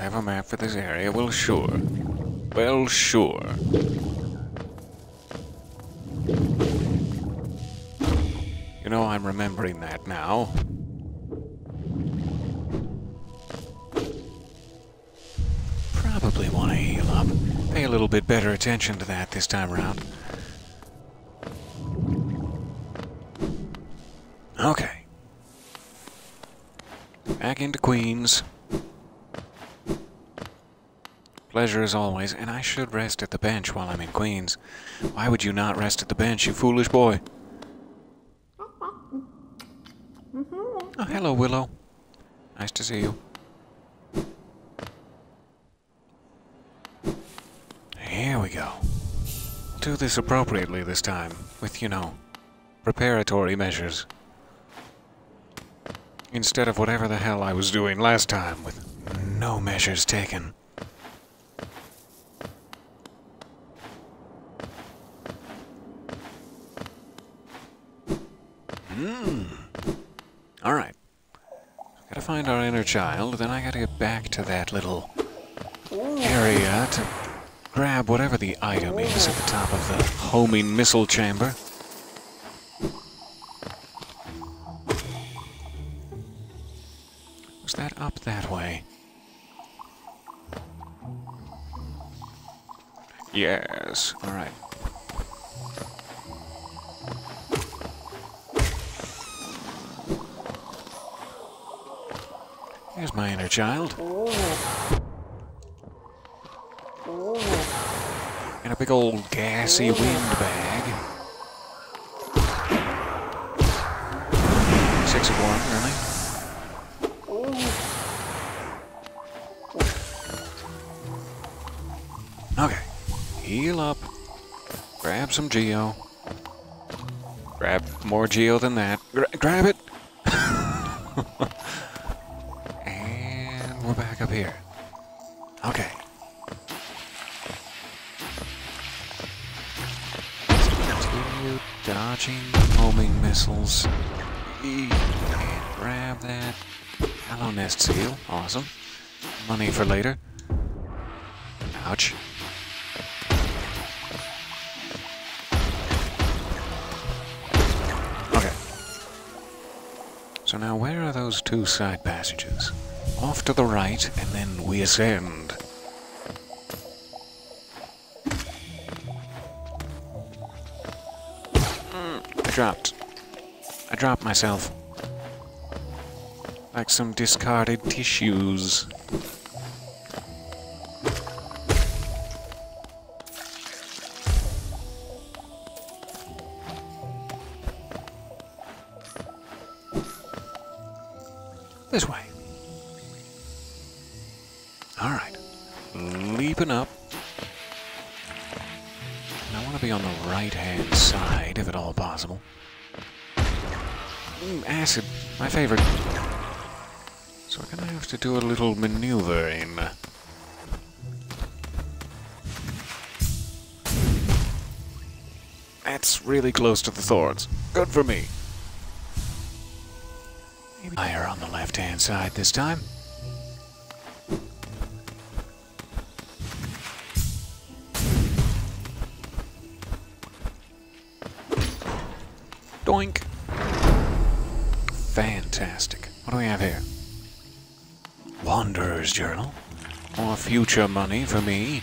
Speaker 1: Have a map for this area. Well, sure. Well, sure. You know, I'm remembering that now. Probably want to heal up. Pay a little bit better attention to that this time around. Okay. Back into Queens. Pleasure as always, and I should rest at the bench while I'm in Queens. Why would you not rest at the bench, you foolish boy? Oh, hello, Willow. Nice to see you. Here we go. Do this appropriately this time, with, you know, preparatory measures. Instead of whatever the hell I was doing last time, with no measures taken. Hmm. Alright. Gotta find our inner child, then I gotta get back to that little area to grab whatever the item is at the top of the homing missile chamber. Was that up that way? Yes. Alright. Here's child. In a big old gassy wind bag. Six of one, really? Okay. Heal up. Grab some Geo. Grab more Geo than that. Gra grab it! Later. Ouch. Okay. So now where are those two side passages? Off to the right, and then we ascend. Mm, I dropped. I dropped myself. Like some discarded tissues. Do a little maneuvering. That's really close to the thorns. Good for me. Higher on the left-hand side this time. Future money for me.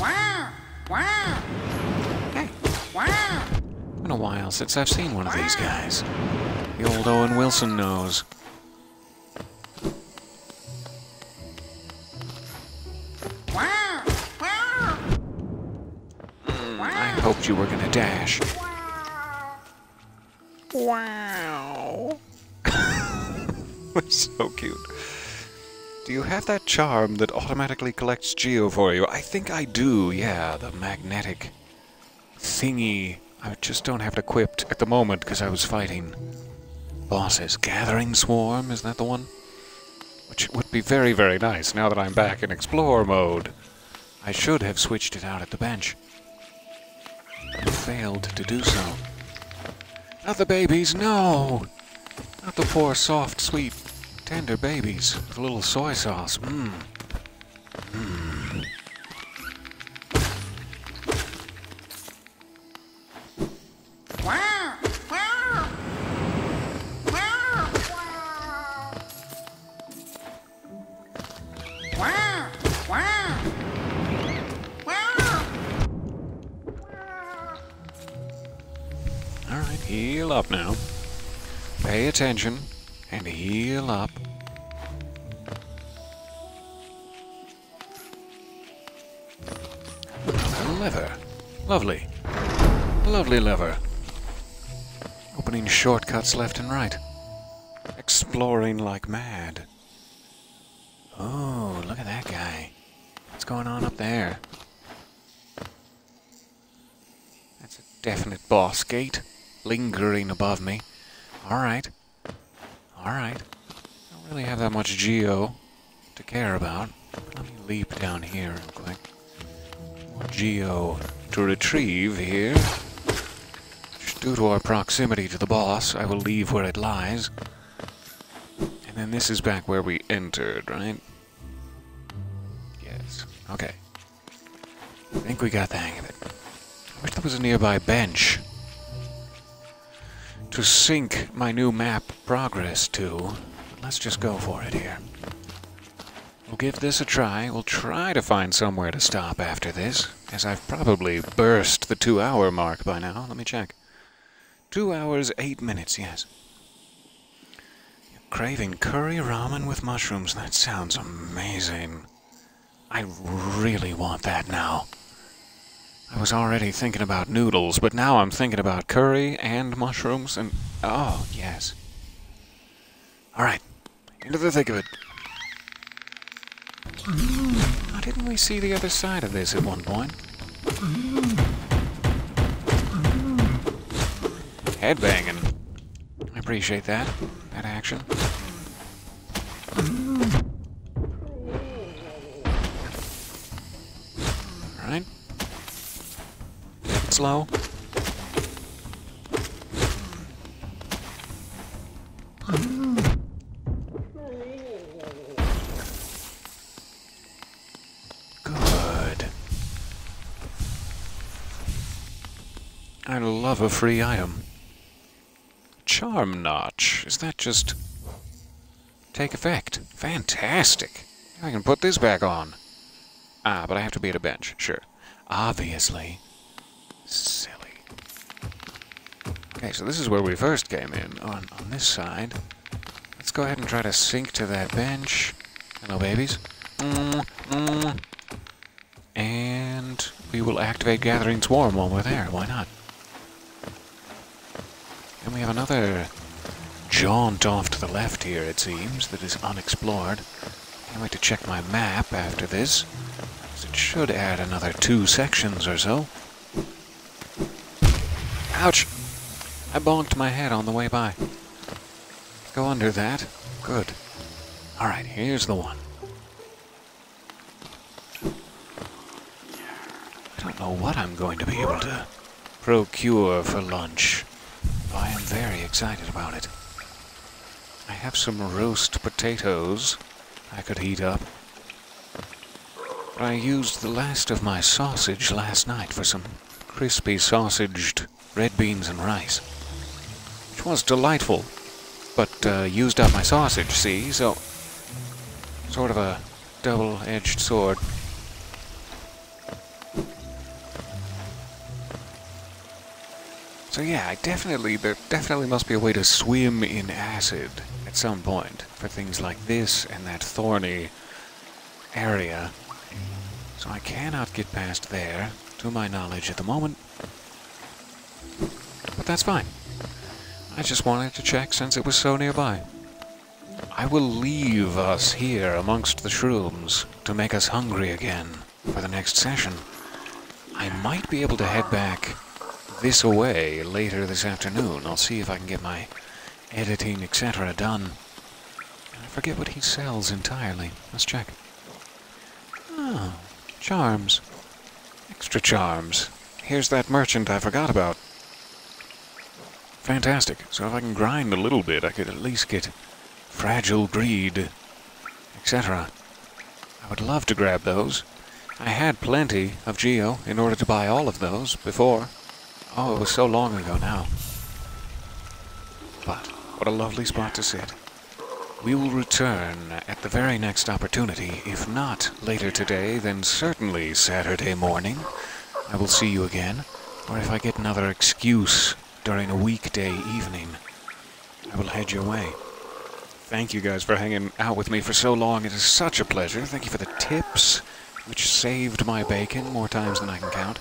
Speaker 1: Wow! Wow! Hey. Wow! Been a while since I've seen one of these guys. The old Owen Wilson nose. You were gonna dash. Wow. Wow! [LAUGHS] so cute. Do you have that charm that automatically collects Geo for you? I think I do, yeah. The magnetic thingy. I just don't have it equipped at the moment because I was fighting bosses. Gathering Swarm, is that the one? Which would be very, very nice now that I'm back in Explore mode. I should have switched it out at the bench. Failed to do so. Not the babies, no! Not the poor, soft, sweet, tender babies with a little soy sauce. Mmm. Mmm. Attention and heal up. Lever. Lovely. Lovely lever. Opening shortcuts left and right. Exploring like mad. Oh, look at that guy. What's going on up there? That's a definite boss gate lingering above me. Alright. Alright. Don't really have that much geo to care about. Let me leap down here real quick. More geo to retrieve here. Just due to our proximity to the boss, I will leave where it lies. And then this is back where we entered, right? Yes. Okay. I think we got the hang of it. I wish there was a nearby bench to sync my new map progress to. Let's just go for it here. We'll give this a try. We'll try to find somewhere to stop after this, as I've probably burst the two hour mark by now. Let me check. Two hours, eight minutes, yes. You're craving curry ramen with mushrooms. That sounds amazing. I really want that now. I was already thinking about noodles, but now I'm thinking about curry and mushrooms and... Oh, yes. Alright, into the thick of it. Why didn't we see the other side of this at one point? Headbanging. I appreciate that. That action. Slow. Good. I love a free item. Charm Notch. Is that just... Take effect? Fantastic. I can put this back on. Ah, but I have to be at a bench. Sure. Obviously. Silly. Okay, so this is where we first came in, on, on this side. Let's go ahead and try to sync to that bench. Hello, babies. And we will activate Gathering Swarm while we're there. Why not? And we have another jaunt off to the left here, it seems, that is unexplored. Can't wait to check my map after this. It should add another two sections or so. Ouch! I bonked my head on the way by. Go under that. Good. Alright, here's the one. I don't know what I'm going to be able to procure for lunch. I am very excited about it. I have some roast potatoes I could heat up. I used the last of my sausage last night for some crispy sausaged red beans and rice, which was delightful, but uh, used up my sausage, see, so sort of a double-edged sword. So yeah, I definitely, there definitely must be a way to swim in acid at some point for things like this and that thorny area. So I cannot get past there, to my knowledge at the moment. But that's fine. I just wanted to check since it was so nearby. I will leave us here amongst the shrooms to make us hungry again for the next session. I might be able to head back this away later this afternoon. I'll see if I can get my editing, etc. done. I forget what he sells entirely. Let's check. Oh, charms. Extra charms. Here's that merchant I forgot about. Fantastic. So if I can grind a little bit, I could at least get fragile greed, etc. I would love to grab those. I had plenty of Geo in order to buy all of those before. Oh, it was so long ago now. But what a lovely spot to sit. We will return at the very next opportunity. If not later today, then certainly Saturday morning. I will see you again. Or if I get another excuse during a weekday evening, I will head your way. Thank you guys for hanging out with me for so long. It is such a pleasure. Thank you for the tips, which saved my bacon more times than I can count.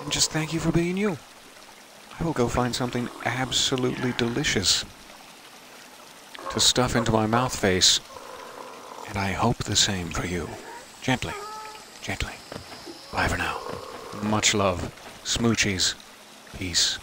Speaker 1: And just thank you for being you. I will go find something absolutely delicious to stuff into my mouth face. And I hope the same for you. Gently. Gently. Bye for now. Much love. Smoochies. Peace.